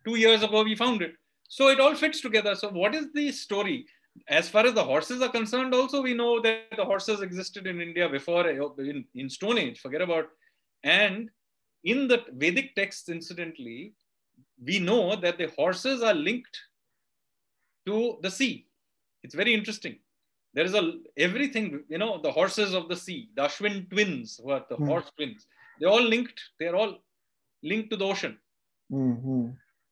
Two years ago we found it. So it all fits together. So what is the story? As far as the horses are concerned, also we know that the horses existed in India before eh, in, in Stone Age. Forget about. And in the Vedic texts, incidentally, we know that the horses are linked to the sea. It's very interesting. There is a everything, you know, the horses of the sea, the Ashwin twins, who are the mm. horse twins, they're all linked, they're all linked to the ocean. Mm-hmm.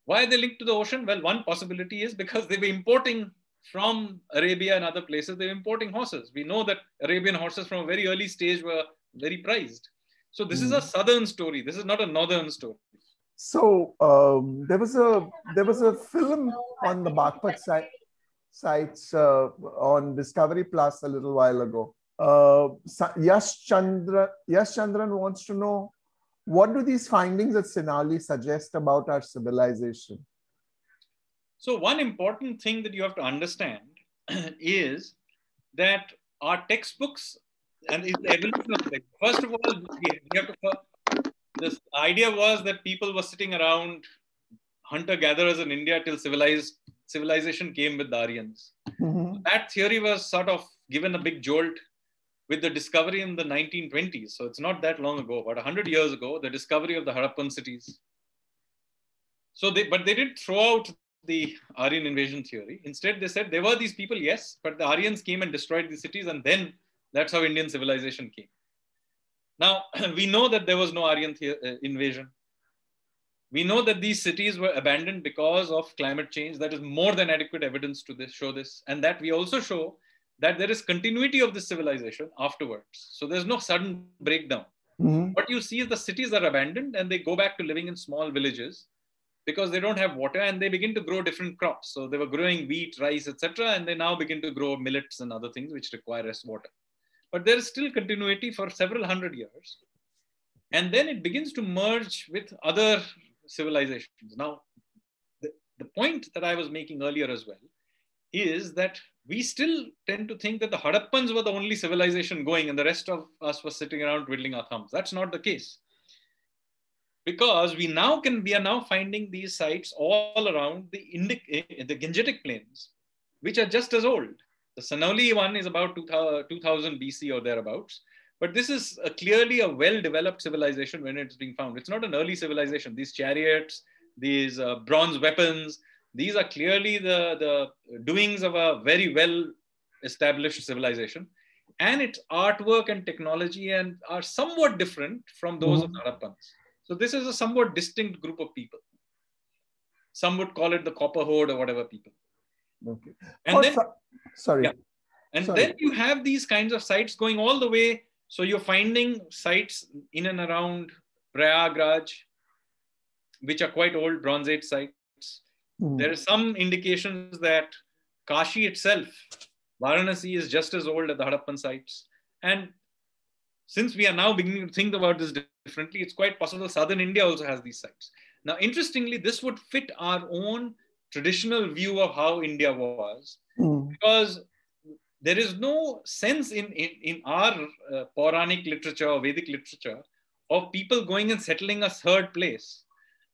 Why are they linked to the ocean? Well, one possibility is because they were importing from Arabia and other places, they're importing horses. We know that Arabian horses from a very early stage were very prized. So this mm. is a hmm. southern story. This is not a northern story. So um, there was a there was a film on the Baghpat site, sites uh, on Discovery Plus a little while ago. Uh, Yash Chandra Yash Chandran wants to know what do these findings at Sanauli suggest about our civilization? So one important thing that you have to understand <clears throat> is that our textbooks and the evolution of text. First of all, we have to, this idea was that people were sitting around hunter-gatherers in India till civilized civilization came with the Aryans. Mm-hmm. That theory was sort of given a big jolt with the discovery in the 1920s. So it's not that long ago, about 100 years ago, the discovery of the Harappan cities. So they, but they didn't throw out the Aryan invasion theory. Instead, they said there were these people, yes, but the Aryans came and destroyed the cities, and then that's how Indian civilization came. Now, <clears throat> we know that there was no Aryan the- uh, invasion. We know that these cities were abandoned because of climate change. That is more than adequate evidence to this, show this. And that we also show that there is continuity of this civilization afterwards. So there's no sudden breakdown. Mm-hmm. What you see is the cities are abandoned and they go back to living in small villages because they don't have water and they begin to grow different crops. So they were growing wheat, rice, etc., and they now begin to grow millets and other things which require less water. But there is still continuity for several hundred years. And then it begins to merge with other civilizations. Now, the, the point that I was making earlier as well is that we still tend to think that the Harappans were the only civilization going and the rest of us were sitting around twiddling our thumbs. That's not the case because we now can we are now finding these sites all around the Indic, eh, the Gangetic plains, which are just as old. The Sanauli one is about 2000 BC or thereabouts, but this is a, clearly a well-developed civilization when it's being found. It's not an early civilization. These chariots, these uh, bronze weapons, these are clearly the, the doings of a very well-established civilization. And its artwork and technology and are somewhat different from those mm-hmm. of Harappans. So this is a somewhat distinct group of people. Some would call it the copper horde or whatever people. Okay. And then, so, sorry. Yeah. And sorry. then you have these kinds of sites going all the way. So you're finding sites in and around Prayagraj, which are quite old Bronze Age sites. Mm. There are some indications that Kashi itself, Varanasi, is just as old as the Harappan sites. And since we are now beginning to think about this differently, it's quite possible southern India also has these sites. Now, interestingly, this would fit our own traditional view of how India was, mm. because there is no sense in, in, in our uh, Puranic literature or Vedic literature of people going and settling a third place.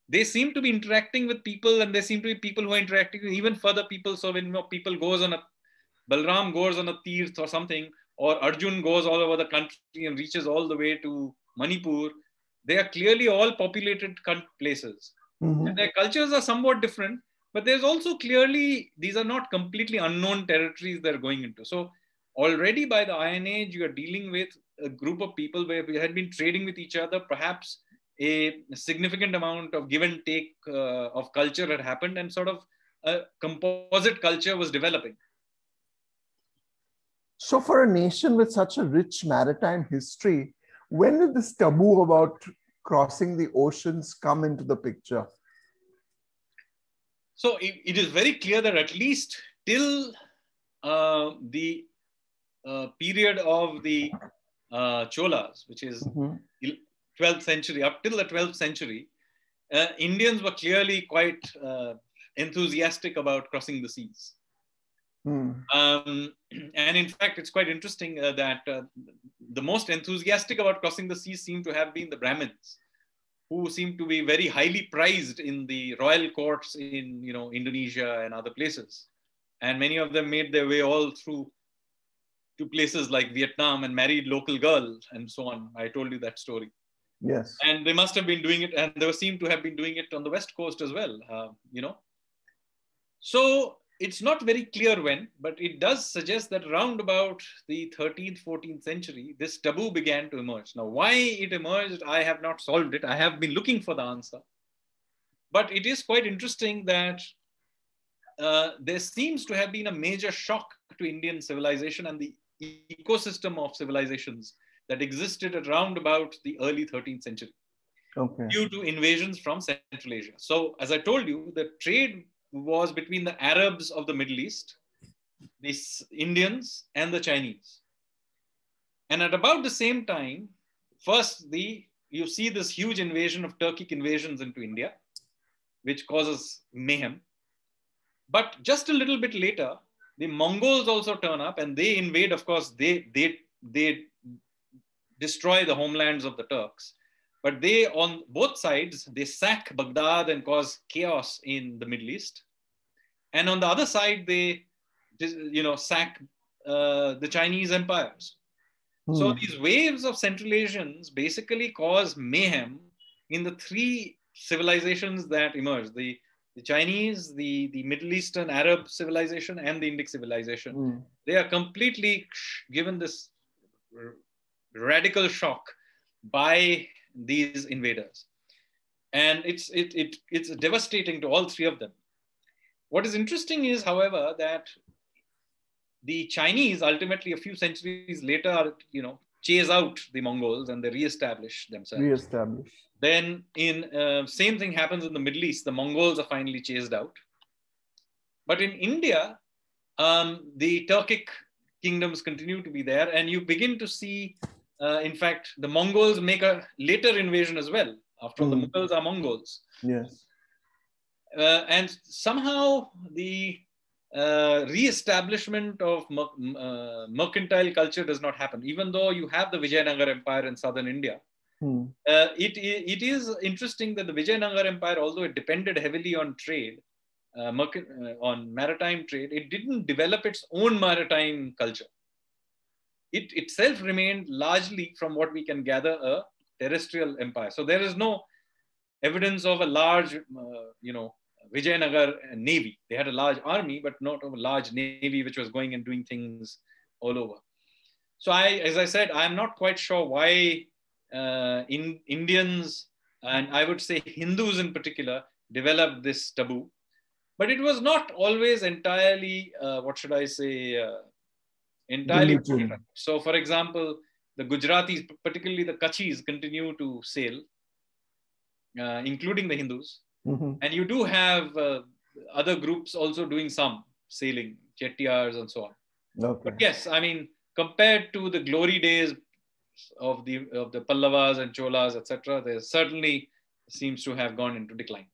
They seem to be interacting with people, and they seem to be people who are interacting with even further people. So when you know, people goes on a Balram goes on a tirth or something, or Arjun goes all over the country and reaches all the way to Manipur, they are clearly all populated places. Mm-hmm. And their cultures are somewhat different, but there's also clearly, these are not completely unknown territories they're going into. So already by the Iron Age, you are dealing with a group of people where we had been trading with each other, perhaps a significant amount of give and take uh, of culture had happened and sort of a composite culture was developing. So, for a nation with such a rich maritime history, when did this taboo about crossing the oceans come into the picture? So, it, it is very clear that at least till uh, the uh, period of the uh, Cholas, which is mm-hmm. 12th century, up till the 12th century, uh, Indians were clearly quite uh, enthusiastic about crossing the seas. Hmm. Um, <clears throat> and in fact, it's quite interesting uh, that uh, the most enthusiastic about crossing the seas seem to have been the Brahmins, who seem to be very highly prized in the royal courts in you know Indonesia and other places. And many of them made their way all through to places like Vietnam and married local girls and so on. I told you that story. Yes. And they must have been doing it, and they seem to have been doing it on the west coast as well. Uh, you know. So it's not very clear when, but it does suggest that around about the 13th, 14th century, this taboo began to emerge. Now, why it emerged, I have not solved it. I have been looking for the answer. But it is quite interesting that uh, there seems to have been a major shock to Indian civilization and the ecosystem of civilizations that existed around about the early 13th century okay. due to invasions from Central Asia. So, as I told you, the trade was between the Arabs of the Middle East, the Indians, and the Chinese. And at about the same time, first the you see this huge invasion of Turkic invasions into India, which causes mayhem. But just a little bit later, the Mongols also turn up and they invade. Of course, they they they destroy the homelands of the Turks. But they, on both sides, they sack Baghdad and cause chaos in the Middle East. And on the other side, they, you know, sack uh, the Chinese empires. Hmm. So these waves of Central Asians basically cause mayhem in the three civilizations that emerge: the, the Chinese, the, the Middle Eastern Arab civilization, and the Indic civilization. Hmm. They are completely given this radical shock by these invaders. And it's, it, it, it's devastating to all three of them. What is interesting is, however, that the Chinese ultimately, a few centuries later, you know, chase out the Mongols and they re-establish themselves. Re-establish. Then, in uh, same thing happens in the Middle East. The Mongols are finally chased out. But in India, um, the Turkic kingdoms continue to be there, and you begin to see uh, in fact, the Mongols make a later invasion as well. After all, mm. the hmm. Mughals are Mongols. Yes. Uh, and somehow the uh, re-establishment of mer- uh, mercantile culture does not happen, even though you have the Vijayanagar Empire in southern India. Hmm. Uh, it, it is interesting that the Vijayanagar Empire, although it depended heavily on trade, uh, merc- uh, on maritime trade, it didn't develop its own maritime culture it itself remained largely, from what we can gather, a terrestrial empire. So there is no evidence of a large, uh, you know, Vijayanagar navy. They had a large army, but not a large navy which was going and doing things all over. So I, as I said, I'm not quite sure why uh, in Indians and I would say Hindus in particular developed this taboo, but it was not always entirely, uh, what should I say, uh, entirely So, for example, the Gujaratis, particularly the Kachis, continue to sail, uh, including the Hindus. Mm-hmm. And you do have uh, other groups also doing some sailing, Chettiars and so on. Okay. But yes, I mean, compared to the glory days of the of the Pallavas and Cholas, etc., there certainly seems to have gone into decline.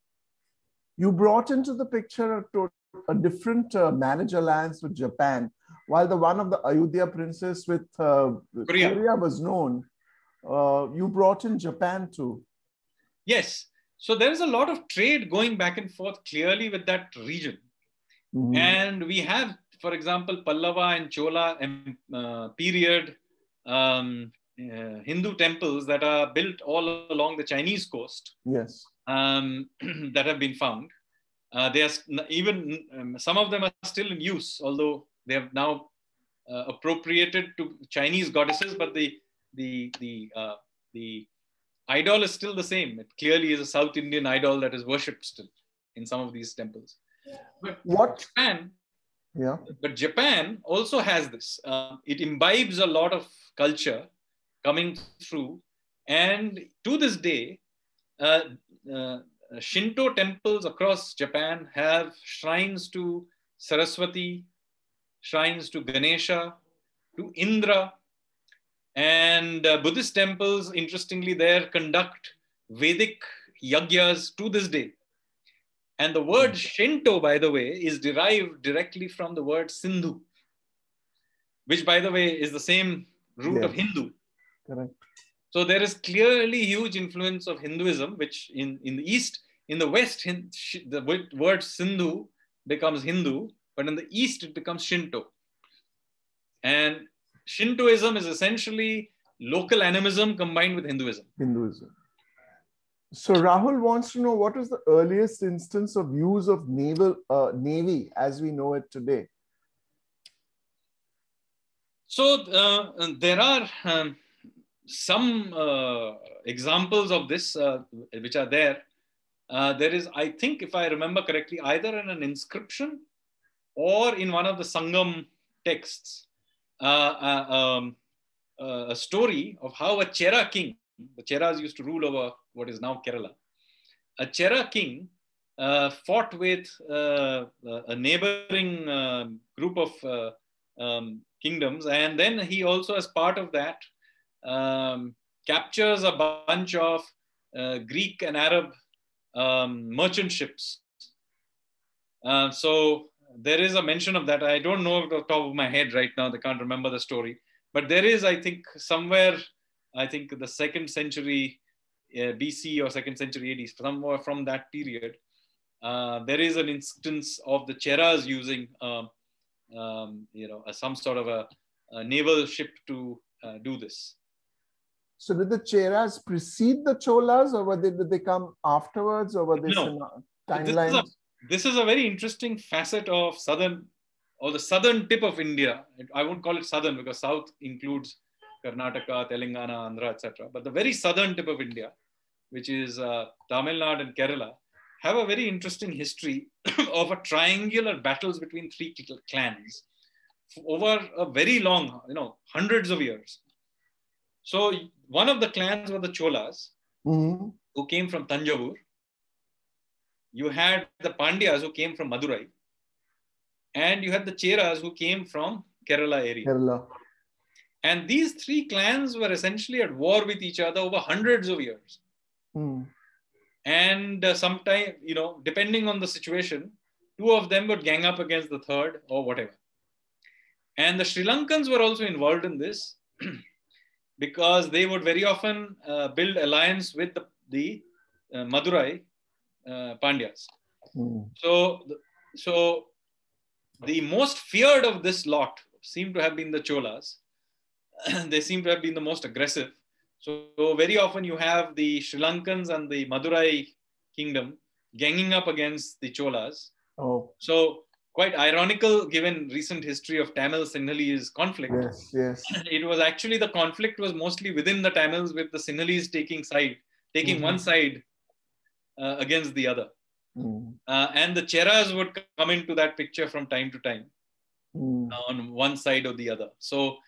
You brought into the picture a, a different uh, marriage alliance with Japan while the one of the Ayodhya princes with uh, Korea. Korea. was known, uh, you brought in Japan too. Yes. So there is a lot of trade going back and forth clearly with that region. Mm-hmm. And we have, for example, Pallava and Chola uh, period um, uh, Hindu temples that are built all along the Chinese coast. Yes. Um, <clears throat> that have been found. Uh, they are even um, some of them are still in use, although they have now uh, appropriated to Chinese goddesses, but the the the uh, the idol is still the same. It clearly is a South Indian idol that is worshipped still in some of these temples. But what Japan? Yeah. But Japan also has this. Uh, it imbibes a lot of culture coming through, and to this day, uh, uh, Shinto temples across Japan have shrines to Saraswati, shrines to Ganesha, to Indra. And uh, Buddhist temples, interestingly, there conduct Vedic yagyas to this day. And the word Shinto, by the way, is derived directly from the word Sindhu, which, by the way, is the same root of Hindu. Correct. So there is clearly huge influence of Hinduism, which in, in the East, in the West, the wo- word Sindhu becomes Hindu, but in the East, it becomes Shinto. And Shintoism is essentially local animism combined with Hinduism. Hinduism. So Rahul wants to know what is the earliest instance of use of naval uh, navy as we know it today. So uh, there are um, some uh, examples of this uh, which are there. Uh, there is, I think, if I remember correctly, either in an inscription or in one of the Sangam texts, uh, uh, um, uh, a story of how a Chera king, the Cheras used to rule over what is now Kerala, a Chera king uh, fought with uh, a neighboring uh, group of uh, um, kingdoms. And then he also, as part of that, um, captures a bunch of Greek and Arab um, merchant ships. So there is a mention of that. I don't know off the top of my head right now. I can't remember the story. But there is, I think, somewhere, I think the second century uh, BC or second century AD, somewhere from that period, uh, there is an instance of the Cheras using um, um, you know, a, some sort of a, a naval ship to uh, do this. So did the Cheras precede the Cholas or were they, did they come afterwards or were they No. timelines? This is a very interesting facet of southern or the southern tip of India. I won't call it southern because south includes Karnataka, Telangana, Andhra, etc. But the very southern tip of India, which is uh, Tamil Nadu and Kerala, have a very interesting history <coughs> of a triangular battles between three clans over a very long, you know, hundreds of years. So one of the clans were the Cholas, Mhm. who came from Tanjavur. You had the Pandyas who came from Madurai. And you had the Cheras who came from Kerala area. Kerala. And these three clans were essentially at war with each other over hundreds of years. Hmm. And uh, sometime, you know, depending on the situation, two of them would gang up against the third or whatever. And the Sri Lankans were also involved in this <clears throat> because they would very often uh, build alliance with the, the uh, Madurai Pandyas. Hmm. So, so the most feared of this lot seem to have been the Cholas. <clears throat> they seem to have been the most aggressive. So, very often you have the Sri Lankans and the Madurai kingdom ganging up against the Cholas. Oh, So quite ironical given recent history of Tamil Sinhalese conflict. yes, yes. <clears throat> It was actually the conflict was mostly within the Tamils with the Sinhalese taking side, taking Mhm. one side uh, against the other. Hmm. Uh, and the Cheras would come into that picture from time to time Hmm. on one side or the other. So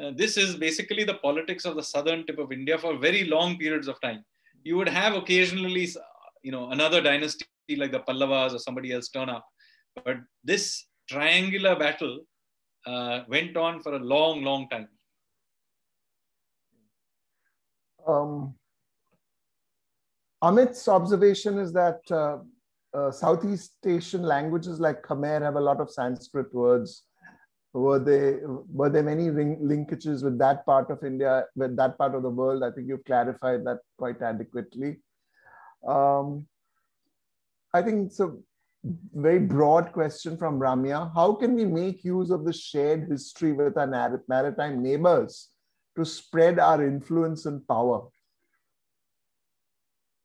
uh, this is basically the politics of the southern tip of India for very long periods of time. You would have occasionally, you know, another dynasty like the Pallavas or somebody else turn up, but this triangular battle uh, went on for a long, long time. Um, Amit's observation is that uh, uh, Southeast Asian languages like Khmer have a lot of Sanskrit words. Were they were there many linkages with that part of India, with that part of the world? I think you've clarified that quite adequately. Um, I think it's a very broad question from Ramya. How can we make use of the shared history with our maritime neighbors to spread our influence and power?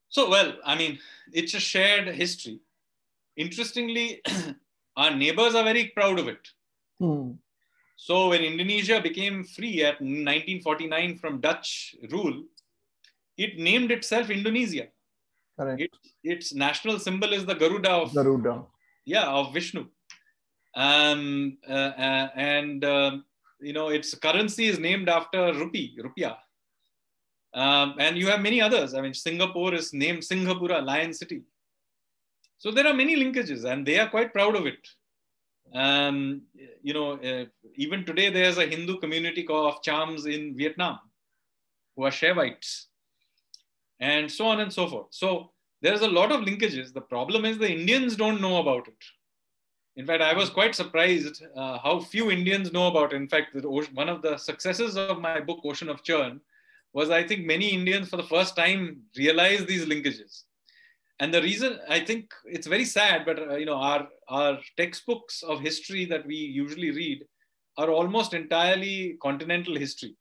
So, well, I mean, it's a shared history. Interestingly, <clears throat> our neighbors are very proud of it. Hmm. So when Indonesia became free at 1949 from Dutch rule, it named itself Indonesia. Correct. It, its national symbol is the Garuda of Garuda. yeah of Vishnu, um, uh, uh, and um, you know its currency is named after rupee, rupiah. Um, and you have many others. I mean, Singapore is named Singapura, Lion City. So there are many linkages, and they are quite proud of it. Um, you know, uh, even today there's a Hindu community of Chams in Vietnam. who are Shaivites, and so on and so forth. So there's a lot of linkages. The problem is the Indians don't know about it. In fact, I was quite surprised uh, how few Indians know about it. In fact, one of the successes of my book, Ocean of Churn, was I think many Indians for the first time realized these linkages. And the reason I think it's very sad, but uh, you know, our, our textbooks of history that we usually read are almost entirely continental history.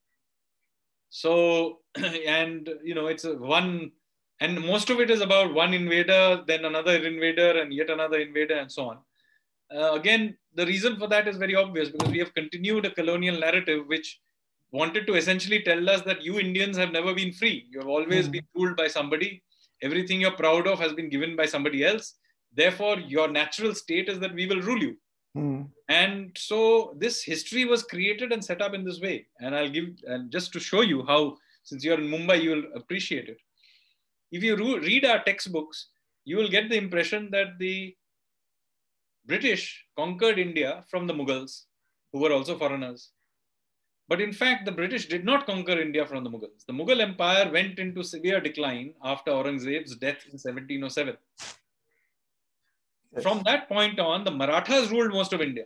So, <clears throat> and you know, it's one, and most of it is about one invader, then another invader, and yet another invader, and so on. Uh, again, the reason for that is very obvious because we have continued a colonial narrative which wanted to essentially tell us that you Indians have never been free. You have always mm. been ruled by somebody. Everything you're proud of has been given by somebody else. Therefore, your natural state is that we will rule you. Mm. And so this history was created and set up in this way. And I'll give, and just to show you how, since you're in Mumbai, you will appreciate it. If you read our textbooks, you will get the impression that the British conquered India from the Mughals, who were also foreigners. But in fact, the British did not conquer India from the Mughals. The Mughal Empire went into severe decline after Aurangzeb's death in 1707. Yes. From that point on, the Marathas ruled most of India.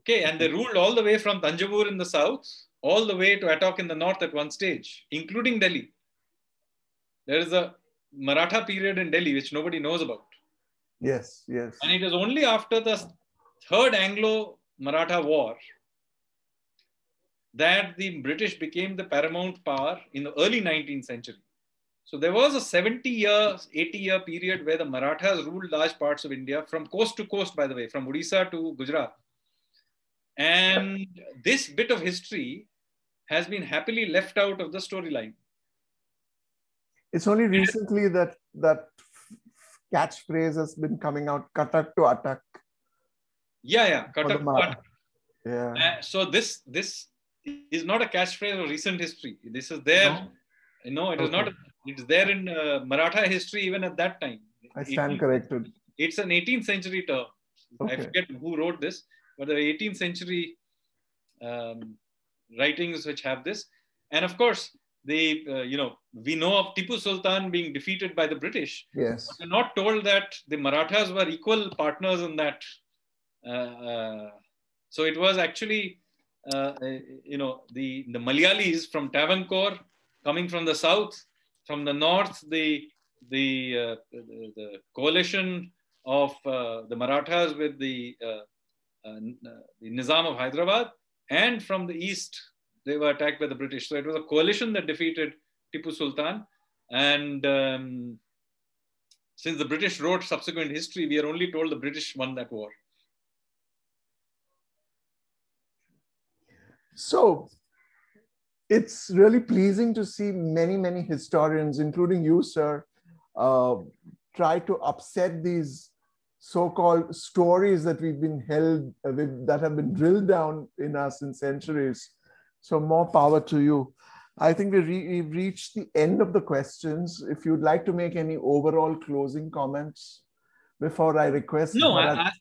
Okay, and they mm-hmm. ruled all the way from Tanjavur in the south, all the way to Attock in the north at one stage, including Delhi. There is a Maratha period in Delhi which nobody knows about. Yes, yes. And it is only after the third Anglo Maratha War that the British became the paramount power in the early 19th century. So there was a 70 year, 80 year period where the Marathas ruled large parts of India from coast to coast, by the way, from Odisha to Gujarat. And this bit of history has been happily left out of the storyline. It's only recently that that catchphrase has been coming out, Cuttack to Attock. Yeah, yeah, Cuttack to. Yeah. Uh, so this this is not a catchphrase of recent history. This is there. No, no it okay. is not. It's there in uh, Maratha history even at that time. I stand 18th, corrected. It's an 18th century term. Okay. I forget who wrote this, but the 18th century um, writings which have this. And of course, they, uh, you know, we know of Tipu Sultan being defeated by the British. Yes. we're not told that the Marathas were equal partners in that. Uh, uh so it was actually, uh, you know, the, the Malayalis from Travancore coming from the south, from the north, the, the, the, the, coalition of the Marathas with the, the Nizam of Hyderabad, and from the east, they were attacked by the British. So it was a coalition that defeated Tipu Sultan. And um, since the British wrote subsequent history, we are only told the British won that war. So it's really pleasing to see many, many historians, including you, sir, uh, try to upset these so-called stories that we've been held, uh, that have been drilled down in us in centuries so more power to you. I think we re- we've reached the end of the questions. If you'd like to make any overall closing comments before I request. No, I, I,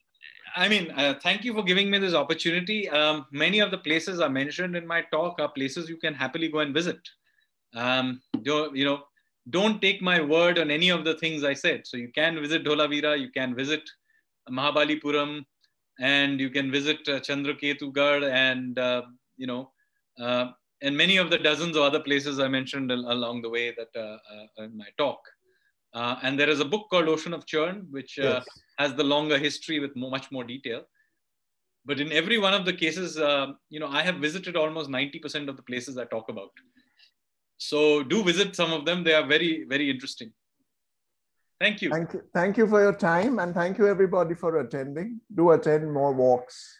mean, uh, thank you for giving me this opportunity. Um, many of the places I mentioned in my talk are places you can happily go and visit. Um, you know, don't take my word on any of the things I said. So you can visit Dholavira, you can visit Mahabalipuram, and you can visit uh, Chandraketugarh and, uh, you know, uh, and many of the dozens of other places I mentioned along the way that uh, uh, in my talk. Uh, and there is a book called Ocean of Churn, which uh, yes. has the longer history with more, much more detail. But in every one of the cases, uh, you know, I have visited almost 90% of the places I talk about. So do visit some of them. They are very, very interesting. Thank you. Thank you. Thank you for your time and thank you everybody for attending. Do attend more walks.